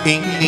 Speaker 1: 平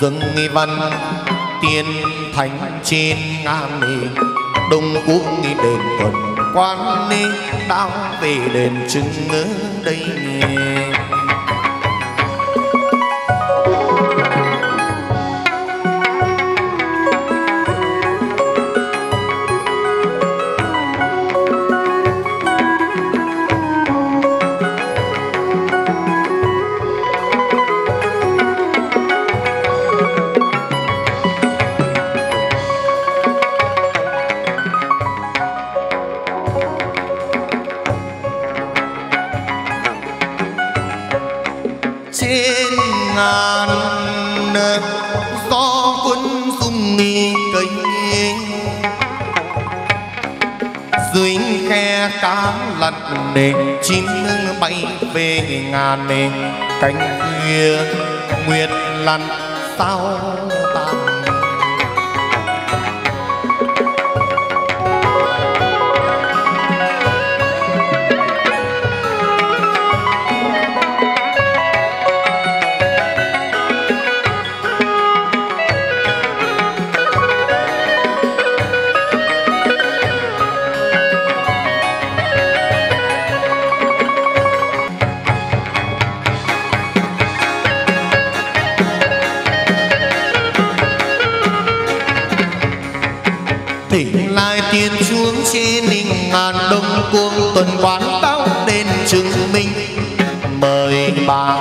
Speaker 1: dương văn, tiên thành trên ngàn ni đông quốc nghi đền tuần quan ni đạo về đền chứng ngữ đây nghe cánh khuya nguyệt lặn sao?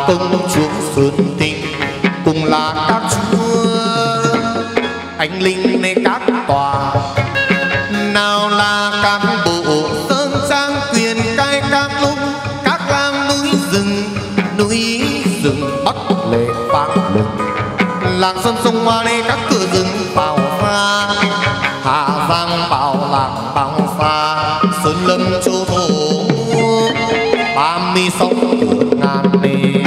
Speaker 1: công chúa xuân tình cùng là các chúa. Anh linh này các tòa, nào là các bộ sơn trang quyền cai các lúc, các lam núi rừng núi rừng bắt lệ vang lực. Làng sông sông hoa lê các cửa rừng bảo pha, hà giang bảo lạc bảo pha, sơn lâm châu thổ ba mươi sáu thượng ngàn nè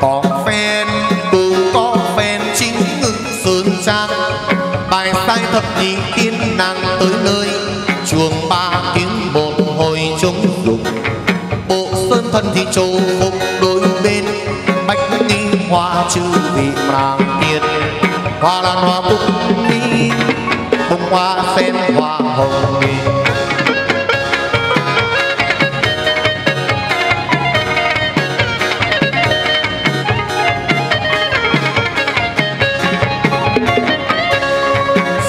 Speaker 1: con phen ừ, bù con phen chính ngưng sơn trang. Bài sai thật nhị tiên nàng chư vị màng tiền hoa lan hoa cúc đi bông hoa sen hoa hồng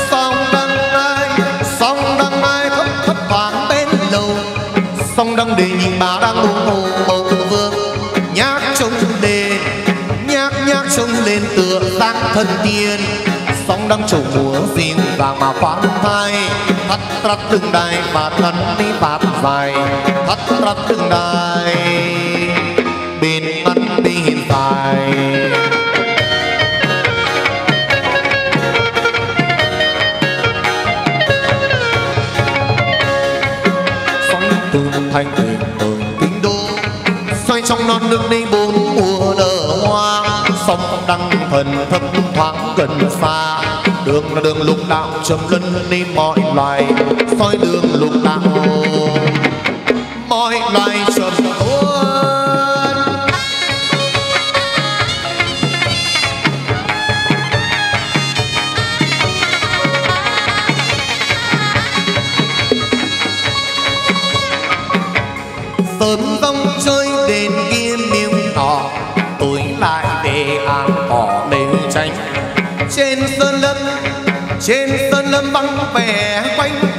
Speaker 1: sông đăng ai ai thấp thấp bên lầu nhìn bà đang ngủ. hồ thân tiên, sóng đang trổ múa xin vàng mà khoan thai. Thắt rắt từng đài và thân đi bát dài. Thắt rắt từng đài bên mắt đi hiện tại xoay từ thanh tình tới kinh đô, xoay trong non nước đi bộ sông đăng thần thấp thoáng gần xa. Đường là đường lục đạo trầm luân đi mọi loài, soi đường lục đạo.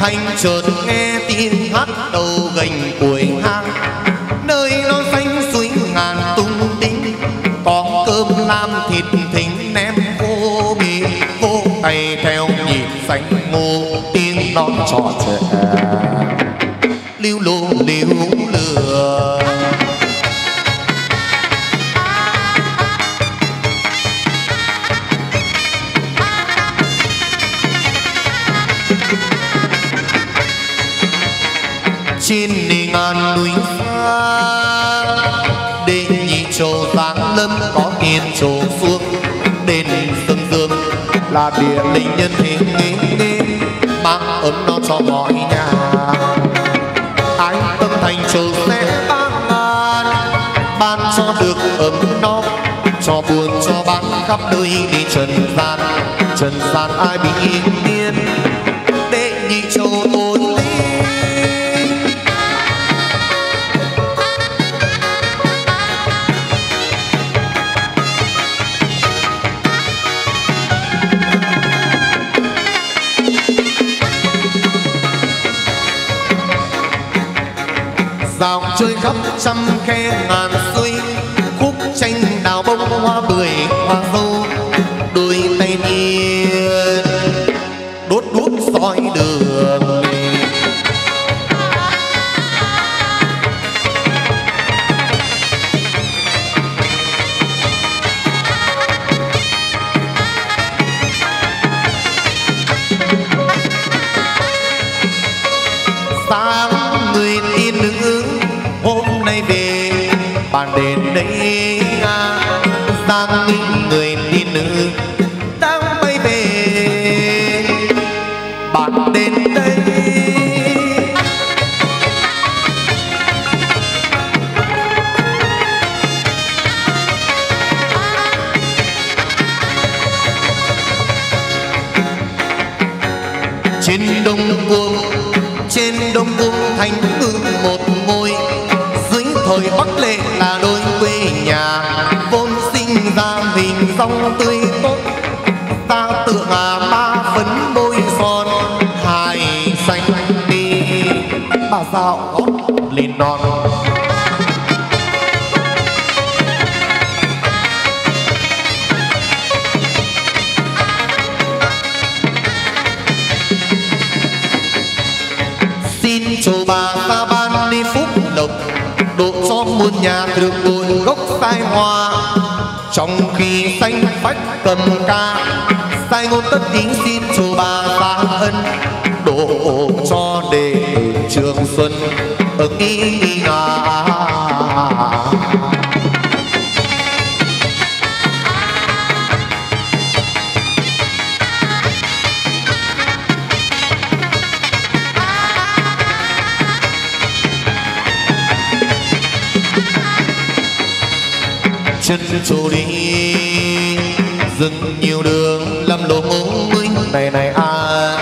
Speaker 1: Quanh thành trần gian ai đây à, người ra tươi tốt. Ta tượng ba phấn môi son hài xanh đi. Bà dạo gót lên non. Xin cho bà ta ban đi phúc lộc, độ cho muôn nhà được nguồn trong khi xanh phách cầm ca, sai ngôn tất tính xin chùa bà ta ân. Độ cho đệ tử trường xuân ứng ý ngà chân đi dừng nhiều đường lầm lộ mới. Này này à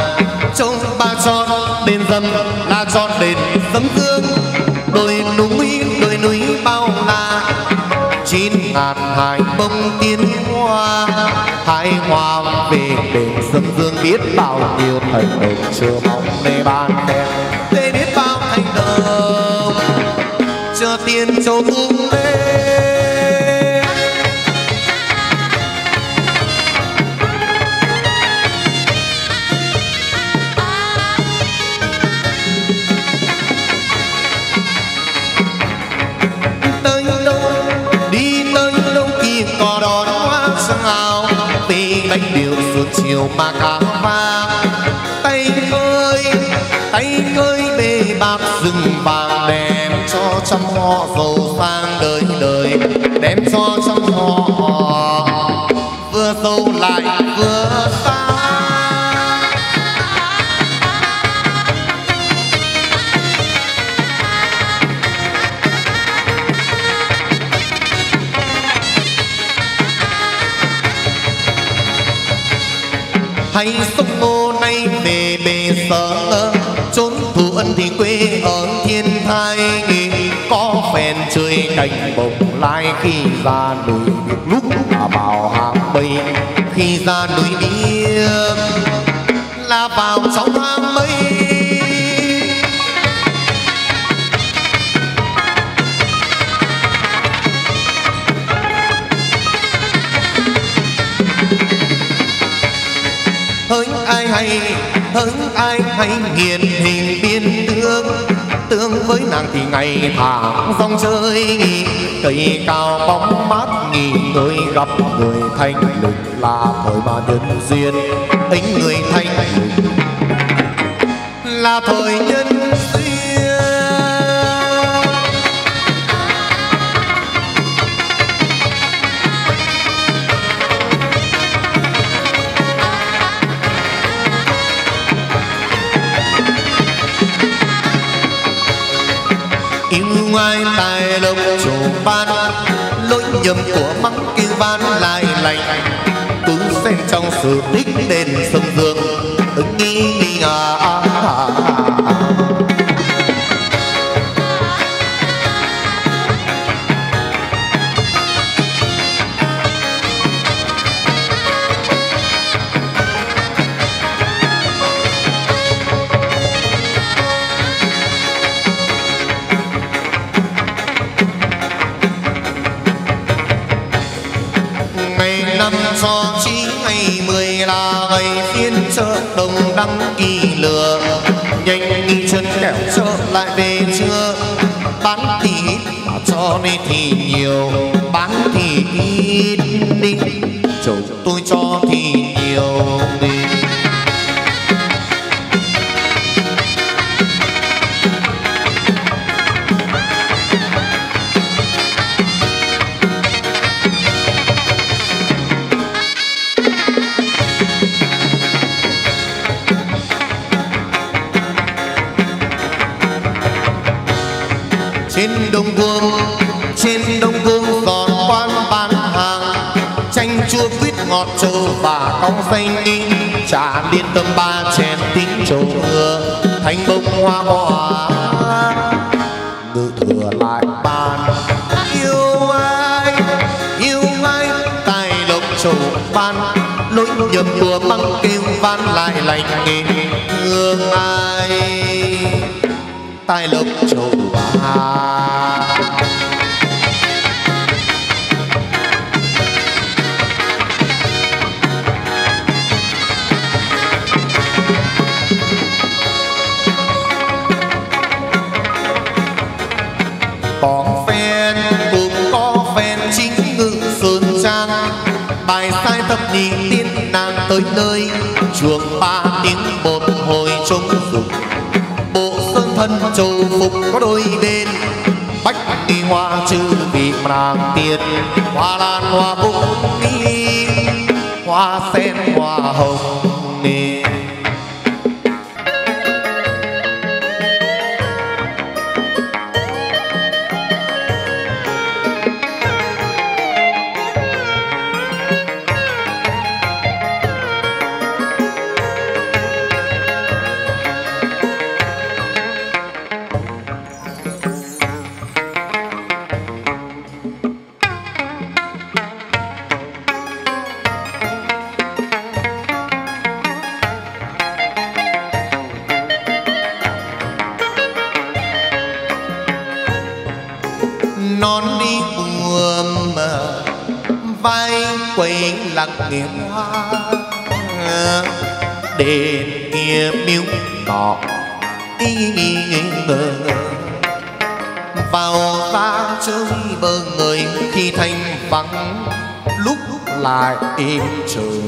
Speaker 1: trong ba tròn đền dâm là tròn đền dấm cương đồi núi đồi núi bao la, chín ngàn hai bông tiên hoa. Hai hoa về để dâm dương biết bao nhiêu thành đồng chưa mong mê ban khen để biết bao thành đồng chưa tiền châu tung điệu suốt chiều mà cá vàng tay khơi tay khơi bê bạc rừng vàng đem cho trăm họ giàu sang đời đời, đem cho trăm họ vừa giàu lại vừa sang chơi cành bồng lai khi ra núi biệt lúc là vào hàng mây. Khi ra núi biếc là vào sáu tháng mây. Hỡi ai hay, hỡi ai hay nghiền hình? Với nàng thì ngày tháng dòng chơi cây cao bóng mát nghỉ ngơi, gặp người thanh lịch là thời mà nhân duyên. Ấy người thanh lịch là thời nhân yêu ai tài lộc chủ ban, lỗi nhầm của mắng kêu ban lại lành. Cứ xem trong sự tích đền sông dương nghi nghi ngờ kỳ lừa nhanh đi chân kẻo trở lại về chưa bán thì ít mà cho đi thì nhiều. Bán thì ít đi chồng tôi cho thì nhiều. Đi liên tâm ba chén tính trầu mưa thành bông hoa hoa ngự thừa lại ban, yêu ai yêu ai? Tài lộc trầu ban lỗi nhầm vừa măng kêu van lại lành nghề. Tới nơi, chuồng ba tiếng một hồi trống dục bộ sơn thân châu phục có đôi bên, bách đi hoa chữ vị nàng tiền hoa lan, hoa bụng đi hoa sen, hoa hồng lại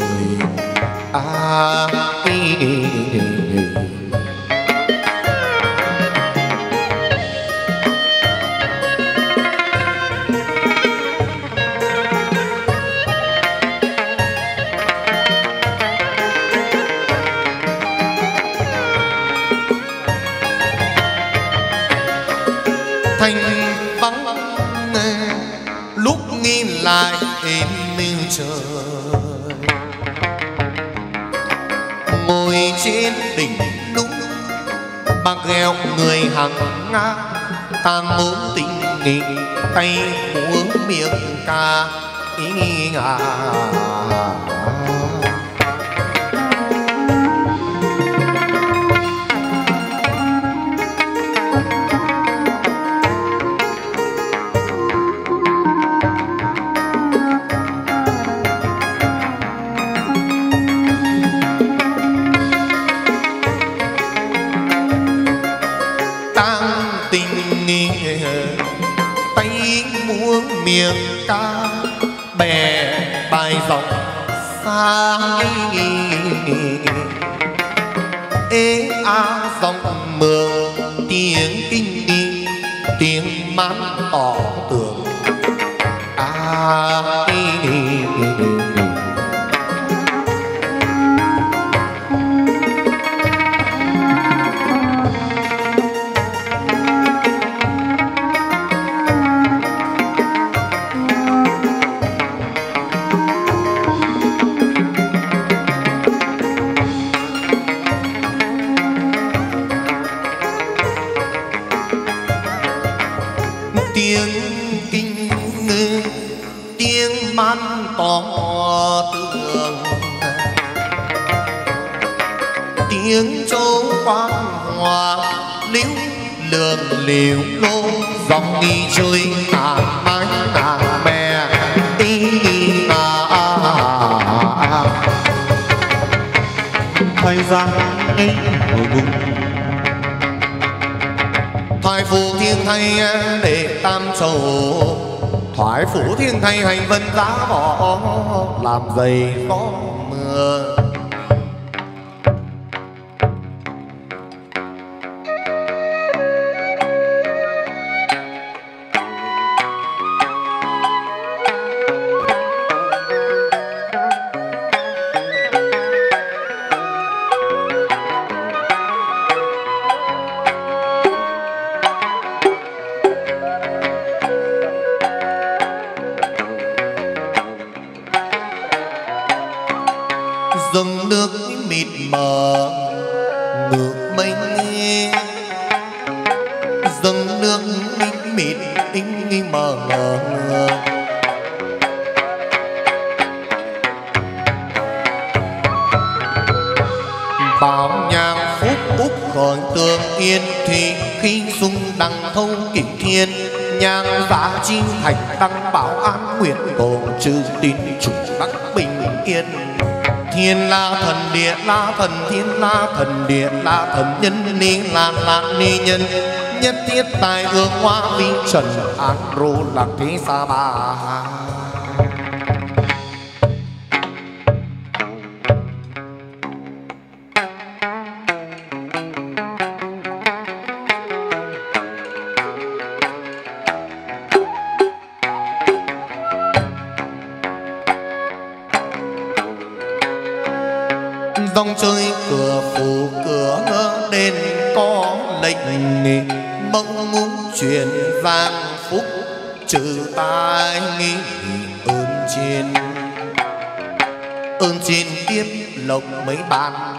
Speaker 1: ngồi trên đỉnh núi. Bạc gheo người hàng ngang, tang ốm tình nghỉ tay uống miệng ca ý ngà ê a dòng mường tiếng kinh đi tiếng mán tỏ tường. A phủ thiên thay hành vân giá bỏ làm dày gió la thần địa la thần nhân, ni la la ni nhân. Nhất thiết tài ương hoa vi trần, an rô lạc thế sa ba. Mấy ban.